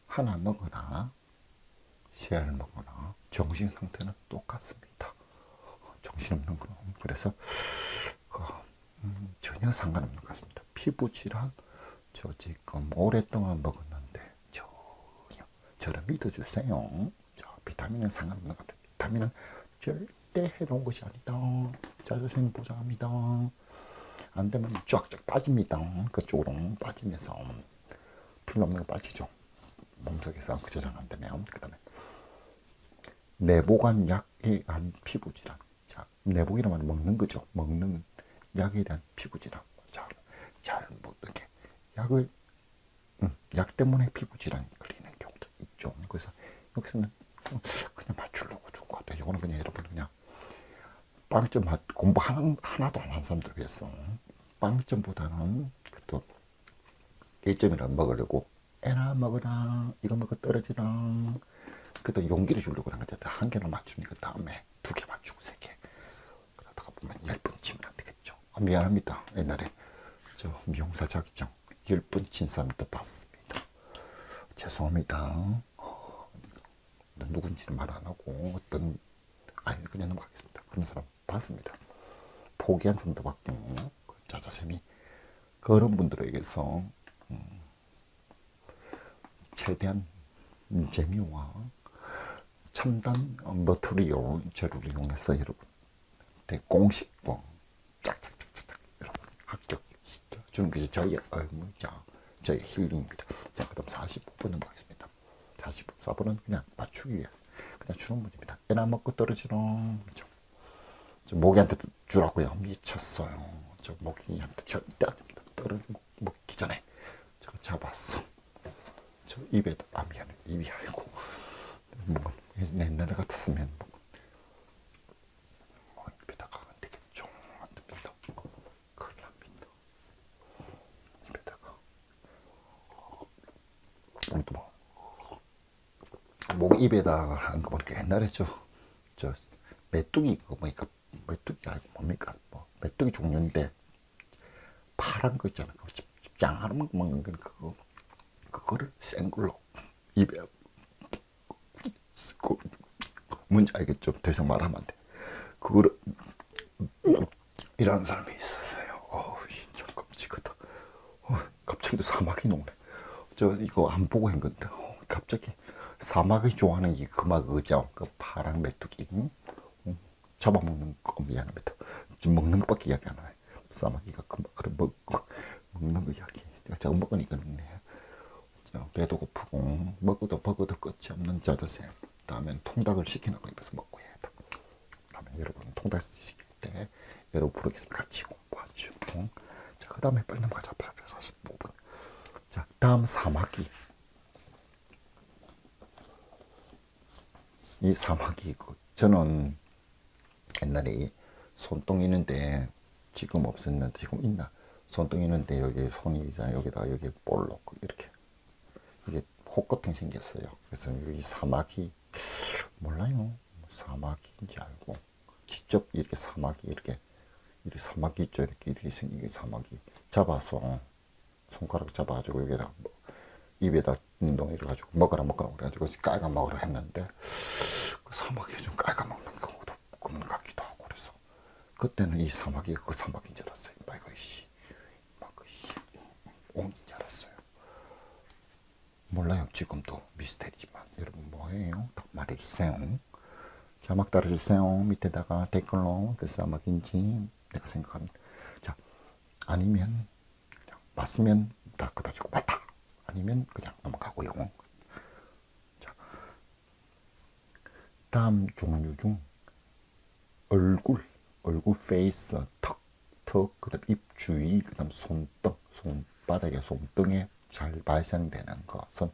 A: 하나 먹거나 씨알 먹거나 정신 상태는 똑같습니다. 정신없는 거는 그래서 그, 음, 전혀 상관없는 것 같습니다. 피부 질환 저 지금 오랫동안 전혀 저를 믿어주세요. 저 비타민은 상관없는 것 같아요. 비타민은 절대 해로운 것이 아니다. 자 선생님 보장합니다. 안 되면 쫙쫙 빠집니다. 그쪽으로 빠지면서 필요 없는 거 빠지죠. 몸속에서 그 저장 안 되면 그 다음에 내복한 약에 한 피부 질환. 자, 내복이란 말은 먹는 거죠. 먹는 약에 대한 피부 질환. 잘, 잘 먹는 게 약을 음, 약 때문에 피부 질환이 걸리는 경우도 있죠. 그래서 여기서는 그냥 맞추려고 준 것 같아요. 이거는 그냥 여러분 그냥 빵점 공부 하나, 하나도 안 한 사람들 위해서 빵점보다는 그래도 1점이라도 먹으려고 애나 먹으라 이거 먹어 떨어지라 그래도 용기를 주려고 그런 거죠. 한 개를 맞추니까 다음에 두 개 맞추고 세 개. 그러다가 보면 열 번 치면 안 되겠죠. 아, 미안합니다. 옛날에 저 미용사 자격증 열 번 친 사람도 봤습니다. 죄송합니다. 누군지는 말 안 하고 어떤 아니 그냥 넘어가겠습니다. 그런 사람 봤습니다. 포기한 사람도 봤고 그 자자쌤이 그런 분들에게서 음, 최대한 재미와 첨단 머터리얼 재료를 이용해서 여러분 공식과 짝짝짝짝 여러분 합격시켜 주는 것이 저희의 의무자 저희의 힐링입니다. 자 그다음 45분 넘어가겠습니다. 44분은 그냥 맞추기 위해 그냥 주는 분입니다. 애나 먹고 떨어지는 그죠. 저 모기한테 주라고요. 미쳤어요. 저 모기한테 절대 안 됩니다. 떨어지 먹기 전에 저 잡았어. 저 입에 아 미안해 입이 아니고 뭐 옛날에 같았으면 뭐, 납니다. 입에다가 또 뭐. 목 입에다가 하는 거 보니까 옛날에 저, 저 메뚜기 그거 뭐니까 메뚜기 아니고 뭡니까 뭐 메뚜기 종류인데 파란 거 있잖아 그거 짱하는 먹는 거 그거 그거를 센 걸로 입에 그 뭔지 알겠죠? 더 이상 말하면 안 돼. 그거를 이라는 사람이 있었어요. 어우 진짜 끔찍하다. 어, 갑자기 사막이 나오네. 저 이거 안 보고 한 건데 어, 갑자기 사막이 좋아하는 이 그막 의자 그 파란 메뚜기 응? 응. 잡아먹는 거 미안합니다. 지금 먹는 것밖에 이야기 안 하네. 사마귀가 금방 그래 먹 먹는 거 이야기. 저거 먹으니까 네. 배도 고프고 먹어도 먹어도 끝이 없는 자자세. 다음엔 통닭을 시키는 거 입에서 먹고 돼. 다음에 여러분 통닭 시킬 때 여러분 부르겠습니다. 같이 공부하죠. 자, 그 다음에 빨리 넘어가자. 45분. 자, 다음 사마귀. 이 사마귀 그 저는 옛날에 손똥 있는데 지금 없었는데 지금 있나 손똥 있는데 여기 손이 이제 여기다 여기 볼록 이렇게 이게 혹 같은 생겼어요. 그래서 여기 사마귀 몰라요. 사마귀인지 알고 직접 이렇게 사마귀 이렇게 이렇게 사마귀 있죠. 이렇게 이렇게 생긴 게 사마귀 잡아서 손가락 잡아가지고 여기다 뭐 입에다 운동 이래가지고 먹어라 먹어라 그래가지고 깔아 먹으라 했는데 그 사마귀 좀 깔아 먹는 경우도 그런 같기도 하고 그래서 그때는 이 사마귀 그 사마귀인 줄 알았어요. 막 이씨 막 이씨 옹인 줄 알았어요. 몰라요. 지금도 미스테리지만 여러분 뭐예요? 딱 말해주세요. 자막 달아주세요. 밑에다가 댓글로 그 사막인지 내가 생각하면 자 아니면 맞으면 다 그다지고 맞다 아니면 그냥 넘어가고요. 자 다음 종류 중 얼굴 얼굴 face 턱 턱, 그다음 입 주위, 그다음 손등, 손바닥에 손등에 잘 발생되는 것은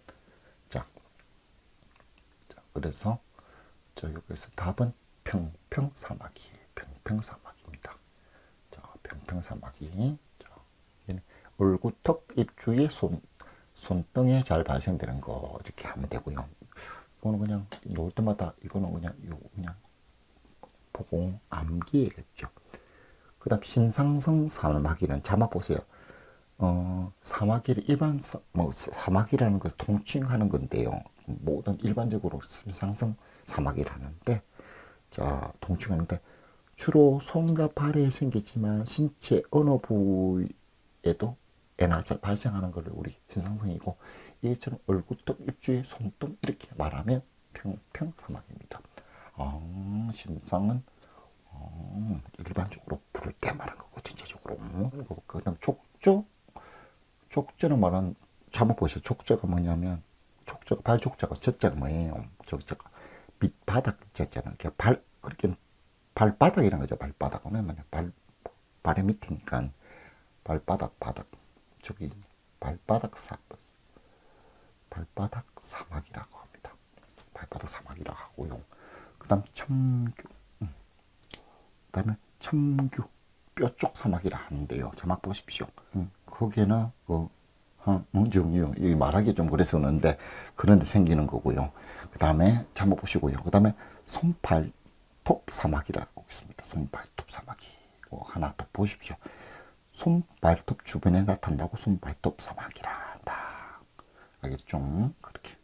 A: 자, 자 그래서 저 여기서 답은 편평사마귀 편평사마귀입니다. 자 편평사마귀 자, 얼굴 턱, 입 주위, 손 손등에 잘 발생되는 거 이렇게 하면 되고요. 이거는 그냥 놓을 때마다 이거는 그냥 요 그냥 보고 암기해야겠죠. 그다음 신상성 사마귀는 자막 보세요. 어, 사마귀를 일반 사, 뭐 사마귀라는 것을 통칭하는 건데요. 모든 일반적으로 신상성 사마귀라는데 자 통칭하는데 주로 손과 발에 생기지만 신체 어느 부위에도 에나 발생하는 것을 우리 신상성이고 이처럼 얼굴떡, 입주위, 손등 이렇게 말하면 평평 사마귀입니다. 아, 신상은 어, 일반적으로 부를 때 말하는 거고 전체적으로 그다음 족조 족저는 말은 잘못 보세요. 족저가 뭐냐면 족자가 발족자가 젖자가 뭐예요? 족자가 밑바닥 젖자는 발 그렇게 발바닥이란 거죠. 발바닥 왜냐면 발 발의 밑이니까 발바닥 바닥 저기 발바닥 사 발바닥 사막이라고 합니다. 발바닥 사막이라고 하고요. 그 다음 첨규 음. 그 다음에 첨규 뼈쪽 사막이라 하는데요. 자막 보십시오. 음. 거기에는 그 문중유 이 말하기 좀 그랬었는데 그런데 생기는 거고요. 그 다음에 잘못 보시고요. 그 다음에 손발톱 사막이라고 있습니다. 손발톱 사막이 뭐 하나 더 보십시오. 손발톱 주변에 나타난다고 손발톱 사막이라 한다. 알겠죠? 그렇게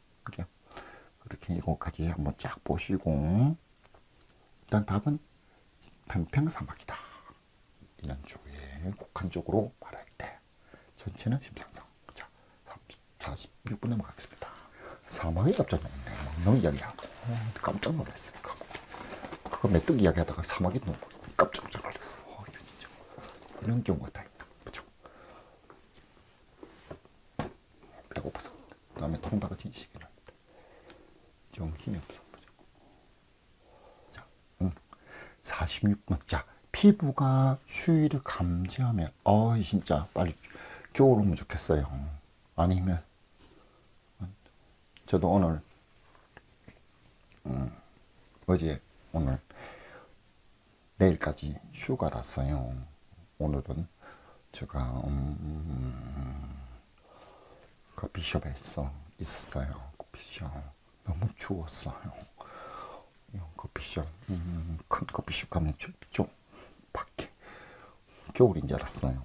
A: 그렇게 이거까지 한번 쫙 보시고 일단 답은 평평 사막이다. 이런 쪽에 국한 쪽으로 말할 때 전체는 심상성. 46분 넘어가겠습니다. 사막이 갑자기 나오네. 먹는 이야기하고. 어, 깜짝 놀랐어요. 그거 메뚜기 이야기 하다가 사막이 너무 깜짝 놀랐어요. 이런 경우가 다 있다. 그죠? 배고파서. 그 다음에 통닭을 진시기는. 좀 힘이 없어. 그죠? 자, 응. 46분. 자, 피부가 추위를 감지하면, 어 진짜 빨리 겨울 오면 좋겠어요. 아니면 저도 오늘 음, 어제 오늘 내일까지 휴가라서요. 오늘은 제가 음, 커피숍에서 있었어요. 커피숍 너무 추웠어요. 커피숍 음, 큰 커피숍 가면 춥죠. 밖에 겨울인 줄 알았어요.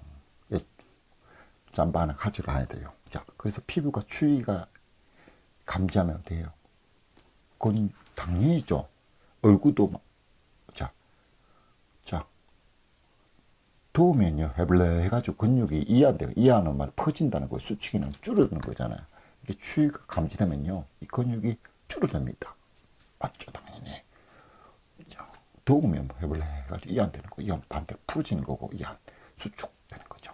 A: 예, 잠바 하나 가져가야 돼요. 자, 그래서 피부가 추위가 감지하면 돼요. 그건 당연히죠. 얼굴도 막, 자, 자, 더우면요, 해블레 해가지고 근육이 이완돼요. 이완은 말 퍼진다는 거, 수축이는 줄어드는 거잖아요. 이게 추위가 감지되면요, 이 근육이 줄어듭니다. 맞죠, 당연히. 자, 더우면 해블레 해가지고 이완되는 거, 이완 반대로 풀어지는 거고, 이완, 수축되는 거죠.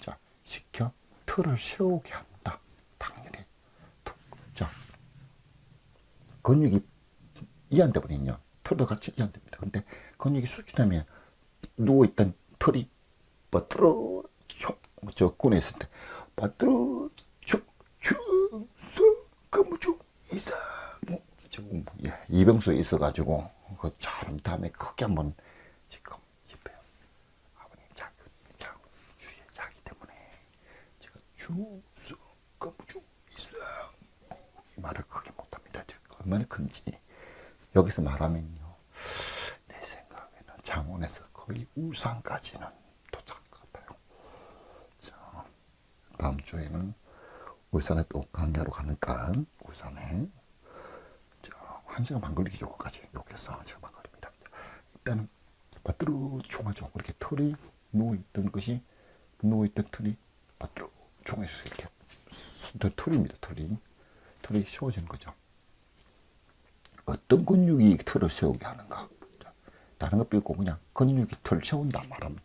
A: 자, 시켜 틀을 세우게 합니다. 근육이 이완돼 버리면요. 털도 같이 이완됩니다. 근데 근육이 수축되면 누워있던 털이 빠뜨러 저 군에 있을 때 빠뜨러 충수 근무중 이상 지금 예, 이병수에 있어가지고 그잘 다음에 크게 한번 지금 집에 아버님 자기 자 주위에 자기 때문에 제가 충수 근무중 이상 이 말을 크게 얼마나 큰지. 여기서 말하면요. 내 생각에는 장원에서 거의 울산까지는 도착할 것 같아요 자 다음 주에는 울산에 또 강야로 가니까 울산에. 한 시간 반 걸리죠 거기까지. 여기서 한 시간 반 걸립니다. 일단은 바뚜루 총하죠. 이렇게 털이 누워있던 것이 누워있던 털이 바뚜루총해서 이렇게 털입니다 털이. 털이 쉬워지는 거죠. 어떤 근육이 틀을 세우게 하는가? 다른 거 빼고 그냥 근육이 틀 세운다 말하면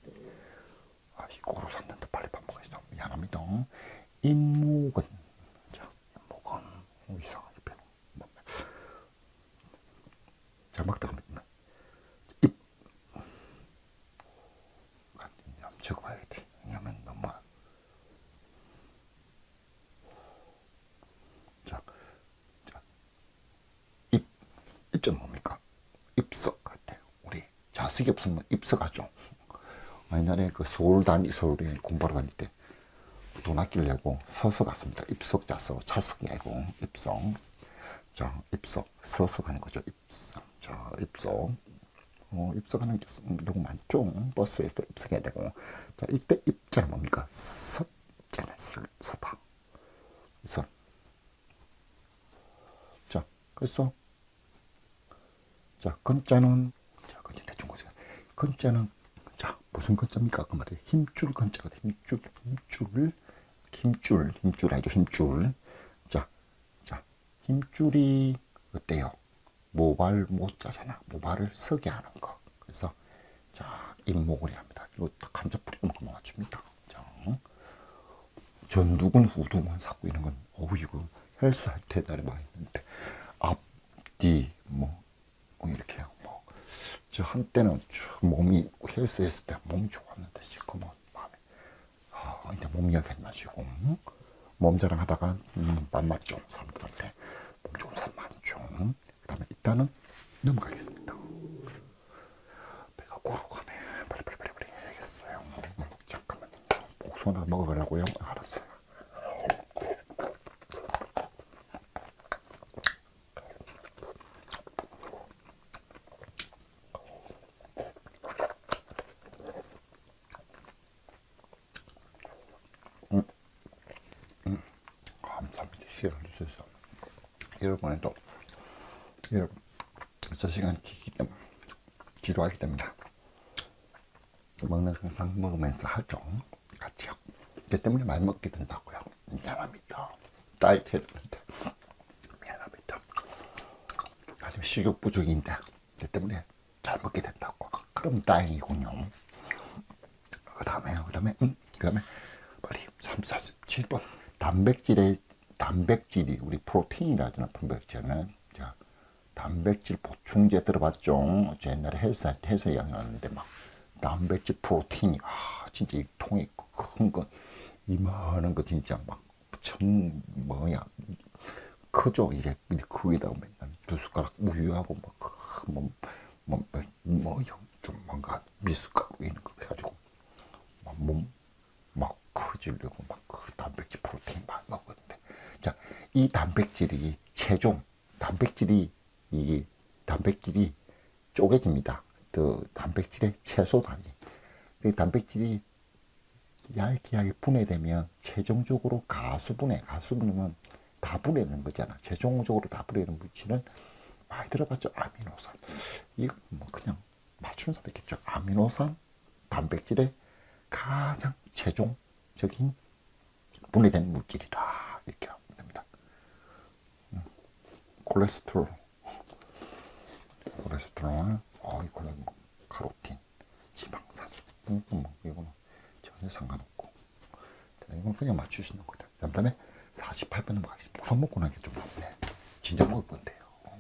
A: 아, 이 꼬로 샀는데 빨리 밥 미안합니다. 인목은 자, 인목은 어, 이상하게 빼고 자, 막 들어갑니다. 입 적어봐야겠지. 왜냐면 너무 입전 뭡니까? 입석 같아요. 우리 자식이 없으면 입석하죠. (laughs) 옛날에 그 서울 다니, 서울에 공부하러 다닐 때 돈 아끼려고 서서 갔습니다. 입석, 자석, 차석이 아니고 입석. 자, 입석, 서서 가는 거죠. 입석. 자, 입석. 어, 입석하는 경우 많죠. 버스에서 입석해야 되고. 자, 이때 입자는 뭡니까? 섰잖아요. 서다. 서. 자, 그래서 자, 건자는, 자, 건자 대충 보세요. 건자는, 자, 무슨 건자입니까? 그 말이에요. 힘줄 건자거든. 힘줄, 힘줄, 힘줄, 힘줄 알죠? 힘줄. 자, 자, 힘줄이 어때요? 모발 모자잖아. 모발을 서게 하는 거. 그래서, 자, 입모골이 합니다. 이거 딱 한자 뿌리면 맞춥니다. 자, 전두근, 후두근, 사구 이런 건, 어우, 이거 헬스 할때 옛날에 많이 했는데 앞뒤 뭐 이렇게 뭐 저 한때는 몸이 헬스 했을 때 몸이 좋았는데 지금은 이제 몸 이야기 하지 마시고 응? 몸 자랑하다가 음, 안 맞죠? 사람들한테. 몸 좋은 사람 많죠? 그다음에 일단은 넘어가겠습니다. 배가 고르가네. 빨리 빨리 빨리 해야겠어요. 음, 잠깐만요. 복숭아 먹으려고요. 알았어요 감사합니다. 시간을 주셔서 여러분에도 여러분 저 시간 기기 때문에 지루하기 때문에 먹는 항상 먹으면서 하죠. 같이요. 그 때문에 많이 먹게 된다고요. 미안합니다. 다이어트 해야 되는데 미안합니다. 아니면 식욕 부족인데 그 때문에 잘 먹게 된다고. 그럼 다행이군요. 그 다음에 그 다음에 음, 그 다음에 빨리 3, 4, 7번 단백질의 단백질이 우리 프로테인이라 하잖아 단백질은 자 단백질 보충제 들어봤죠 저 옛날에 헬스 할 때 헬스 양이었는데 막 단백질 프로테인이 아 진짜 이 통에 큰거 이만한 거 진짜 막천 뭐야 크죠 이제. 거기다가 맨날 두 숟가락 우유하고 막뭐뭐뭐 뭐, 뭐, 좀 뭔가 미숫가루 이런 거 해가지고 막몸막 커지려고 막그 단백질 프로테인 많이 먹었는데. 자 이 단백질이 체중 단백질이 이게 단백질이 쪼개집니다. 그 단백질의 채소 단위. 그 단백질이 얇게 분해되면 최종적으로 가수분해 가수분해는 다 분해되는 거잖아. 최종적으로 다 분해되는 물질은 많이 들어봤죠. 아미노산. 이거 뭐 그냥 맞춘 사람 있겠죠. 아미노산 단백질의 가장 최종적인 분해된 물질이다. 이렇게 하면 됩니다. 음, 콜레스테롤, 콜레스테롤, 어, 이거는 뭐 카로틴, 지방산, 음, 뭐 이거는 전혀 상관없고, 이건 그냥 있는 거다. 그다음에 48번 넘어가겠습니다. 우선 먹고 나게 좀 높네. 진짜 먹을 건데요. 어.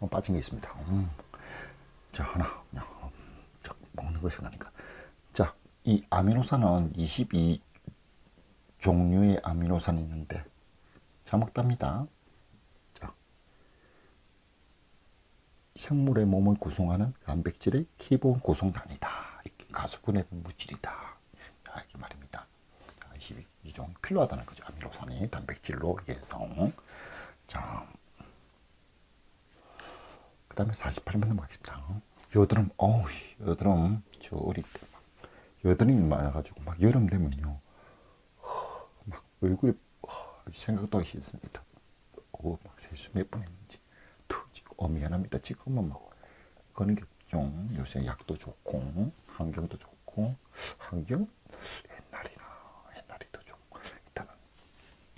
A: 어, 빠진 게 있습니다. 음. 자 하나 그냥 자, 먹는 거 생각하니까 자이 아미노산은 22 종류의 아미노산이 있는데 잘 먹답니다. 자 생물의 몸을 구성하는 단백질의 기본 구성단이다. 가수분해 물질이다. 자, 이게 말입니다. 자, 22종 필요하다는 거죠. 아미노산이 단백질로 해서 자. 그 다음에 48번 넘어가겠습니다. 여드름, 어우, 여드름, 저 어릴 때 막, 여드름이 많아가지고, 막 여름 되면요, 막 얼굴이 생각도 싫습니다. 어, 막 세수 몇번 했는지, 터지고, 어, 미안합니다. 지금은 막, 그런 게 좀, 요새 약도 좋고, 환경도 좋고, 환경? 옛날이나, 옛날이 더 좋고, 일단은,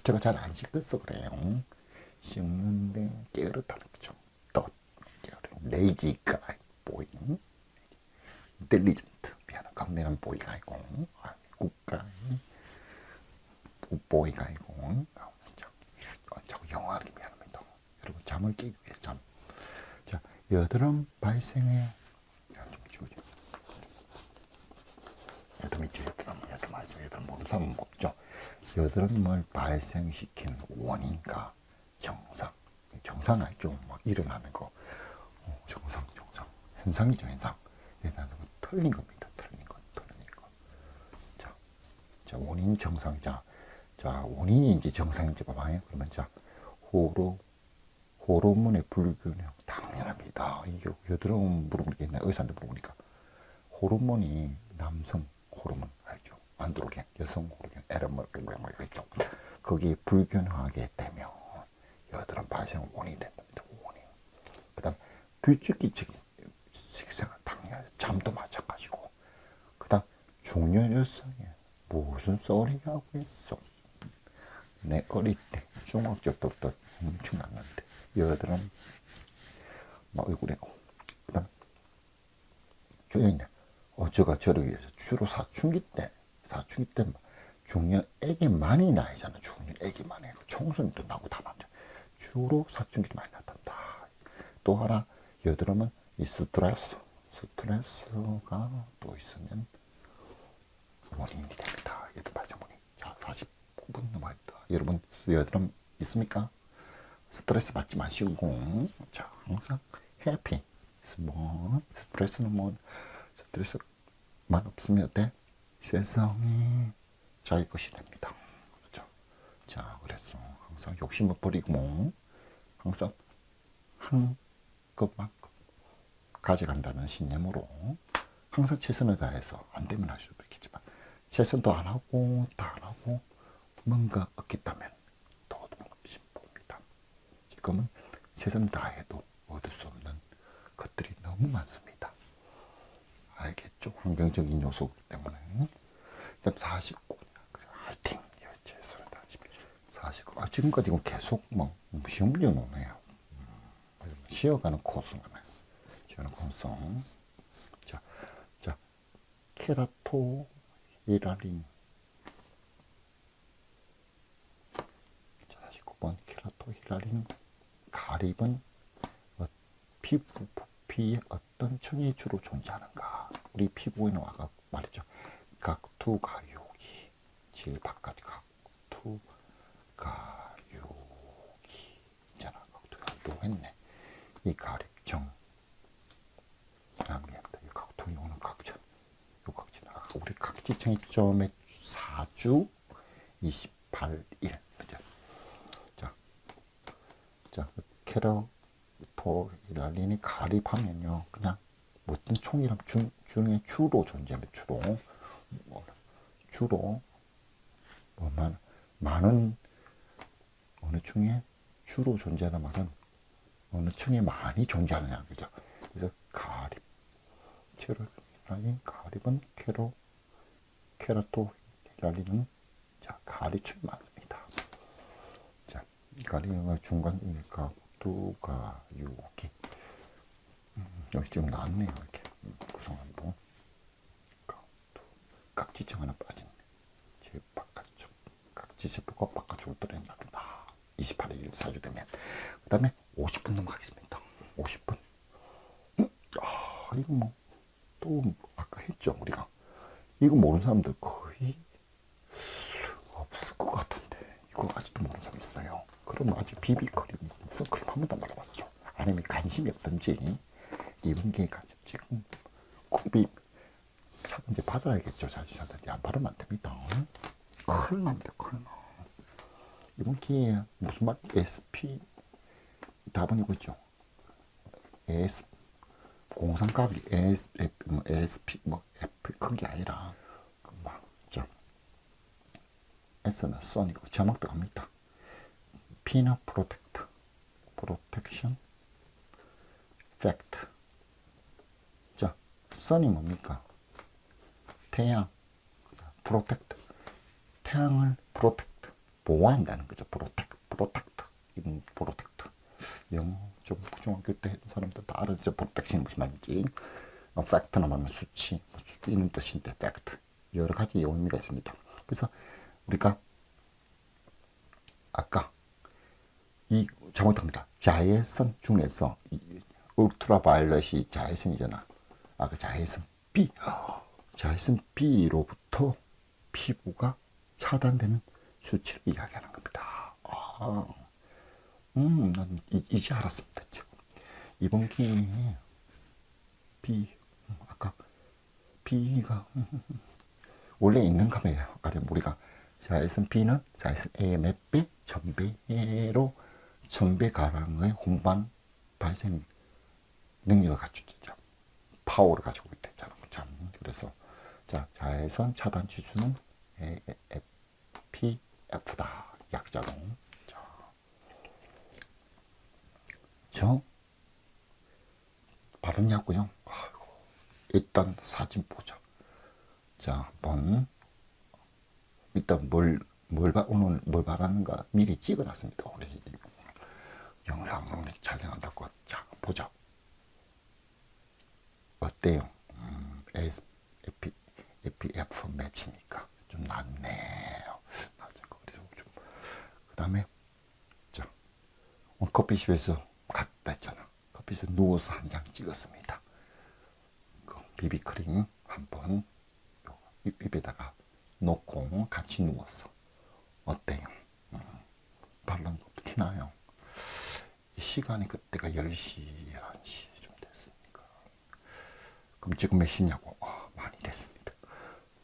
A: 제가 잘 안 씻었어, 그래요. 씻는데 게으르다는 거죠. lazy guy boy intelligent 미안한 강렬한 boy가 아니고 국가 boy가 아니고 자꾸 영어하기 미안합니다 여러분 잠을 깨기 위해서 잠. 자 여드름 발생에 좀 지우죠 여드름 있죠 여드름 여드름 아죠 여드름 모르는 사람은 없죠 여드름을 발생시킨 원인과 정상 정상 알죠 막 일어나는 거 정상, 정상. 현상이죠, 현상. 얘는 틀린 겁니다. 틀린 건, 틀린 거. 자, 자, 원인 정상이자, 자, 이제 정상인지 봐봐요. 그러면 자, 호로, 호르몬의 불균형. 당연합니다. 이게 여드름 물어보니까 의사한테 물어보니까. 호르몬이 남성 호르몬 알죠? 안드로겐, 여성 호르몬, 에르머, 뭐 있죠. 거기에 불균형하게 되면 여드름 발생 원인이 된답니다. 원인. 그 다음, 규칙기적인 식생활 당연히 잠도 마찬가지고 그 다음 중년 여성에 무슨 소리 하고 있어 내 어릴 때 중학교 때부터 엄청났는데 여드름 막 얼굴에 그다음 조용히 어저가 저를 위해서 주로 사춘기 때 사춘기 때 중년에게 많이 나이잖아. 중년에게 많이. 청소년도 나고 다 남자. 주로 사춘기 때 많이 나타난다. 또 하나 여드름은 이 스트레스. 스트레스가 또 있으면 원인이 됩니다. 발생 원인. 자, 49분 넘어있다. 여러분 여드름 있습니까? 스트레스 받지 마시고 자 항상 해피 뭐 스트레스는 뭐 스트레스만 없으면 어때? 세상이 자기 것이 됩니다. 그렇죠? 자 그래서 항상 욕심을 버리고 항상 한 것만큼 가져간다는 신념으로 항상 최선을 다해서 안 되면 할 수도 있겠지만 최선도 안 하고 다 안 하고 뭔가 얻겠다면 더더욱 지금은 최선 다해도 얻을 수 없는 것들이 너무 많습니다. 알겠죠? 환경적인 요소이기 때문에. 그다음 49. 화이팅! 최선 다하십시오. 49. 아, 지금까지 계속 뭐 시험 문제 오네요. 음, 쉬어가는 코스네. 쉬어가는 코스. 자, 자, 케라토 히라린. 자, 49번 케라토 히라린 가립은 어, 피부 부피의 어떤 층이 주로 존재하는가? 우리 피부에는 아까 말했죠. 각투가요기 제일 바깥 각투가요기 있잖아. 각투가 했네. 이 가립정 아 미안하다. 이 각투 요는 각전. 요. 아 우리 각지층이 점에 4주 28일. 그죠? 자, 자 캐러토이랄린이 가립하면요. 그냥 어떤 총이랑 중, 중에 주로 존재하면 주로 뭐, 주로 뭐만 많은 어느 층에 주로 존재하는 말은 어느 층에 많이 존재하느냐 그죠? 그래서 가립 체로라인 가립은 캐로 케라토 히랄리는 자 가립층 많습니다. 자 가립은 중간이니까 두가 유기 음, 여기 좀 나왔네요. 이렇게. 구성한 부분 각지층 하나 빠진 제 바깥쪽. 각지세포가 바깥쪽으로 떨어진답니다 28일 사주 되면. 그 다음에 50분 넘어가겠습니다. 50분. 음? 아 이거 뭐 또 아까 했죠 우리가. 이거 모르는 사람들 거의 없을 것 같은데. 이거 아직도 모르는 사람 있어요 그럼 아직 비비크림 선크림 한 번도 안 발라봤죠 아니면 관심이 없든지 기회에 관심 지금 콤비 차든지 받아야겠죠. 자지 차든지 안 받으면 안 됩니다. 큰일 납니다. 큰일 나. 이번 기회에 무슨 말? SP 답은 이거죠. S 공상각이 S, 뭐 SP 뭐 F 그게 아니라 그막죠 S는 선이고 자막 들어갑니다. P는 프로텍트, 프로텍션, factor. 자, sun이 뭡니까? 태양, protect. 태양을 protect, 보호한다는 거죠. protect, protect. 이건 protect. 영어 좀 중학교 때 사람들 다 알았죠. protection이 무슨 말인지. 어, factor나 말하면 수치, 수치 있는 뜻인데 factor. 여러 가지 의미가 있습니다. 그래서 우리가 아까 이 잘못합니다. 자외선 중에서 울트라 바이올렛이 자외선이잖아. 아, 그 자외선 B. 자외선 B로부터 피부가 차단되는 수치를 이야기하는 겁니다. 아, 음, 난 이, 이제 알았습니다. 이번 기회에 B, 아까 B가 원래 있는 값이에요. 아까 우리가 자외선 B는 자외선 배? 전배로 전배 가량의 혼반 발생 능력을 갖추죠. 파워를 가지고 있댔잖아. 참. 그래서 자, 자외선 차단 지수는 APF다. 약자로. 자. 저 발음이었고요. 아이고. 일단 사진 보자. 자, 한번 일단 뭘, 뭘, 오늘 뭘 바라는가 미리 찍어놨습니다. 우리 영상을 촬영한다고. 자, 보자. 어때요? 음, ASP, APF 매치입니까? 좀 낫네요. 낮은 거 그래서 좀 그 다음에 자 오늘 커피숍에서 갔다 했잖아. 커피숍 누워서 한 장 찍었습니다. 그 비비크림 한번 입에다가 놓고 같이 누워서 어때요? 음, 바른 것도 티나요. 이 시간이 그때가 10시, 11시 좀 됐으니까. 그럼 지금 몇 시냐고? 어, 많이 됐습니다.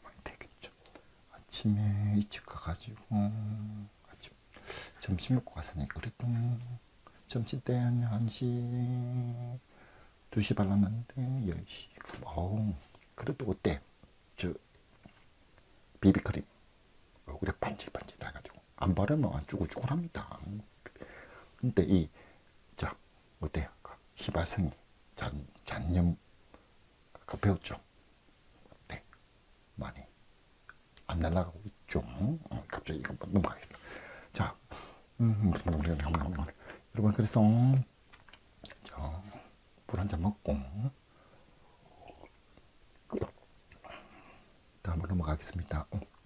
A: 많이 되겠죠. 아침에 일찍 가가지고, 아침, 점심 먹고 갔으니까, 그래도 점심 때 한 1시, 2시 발랐는데, 10시. 어우, 그래도 어때? 저, 비비크림. 얼굴에 반질반질 해가지고, 안 바르면 쭈글쭈글합니다. 근데 이, 자, 어때요? 그 희발성이, 잔, 잔념, 그 배웠죠? 어때? 많이 안 날아가고 있죠? 어, 갑자기 이거 넘어가겠다. 자, 음, 여러분, 그래서, 저, 물한 잔 먹고, 다음으로 넘어가겠습니다. 어.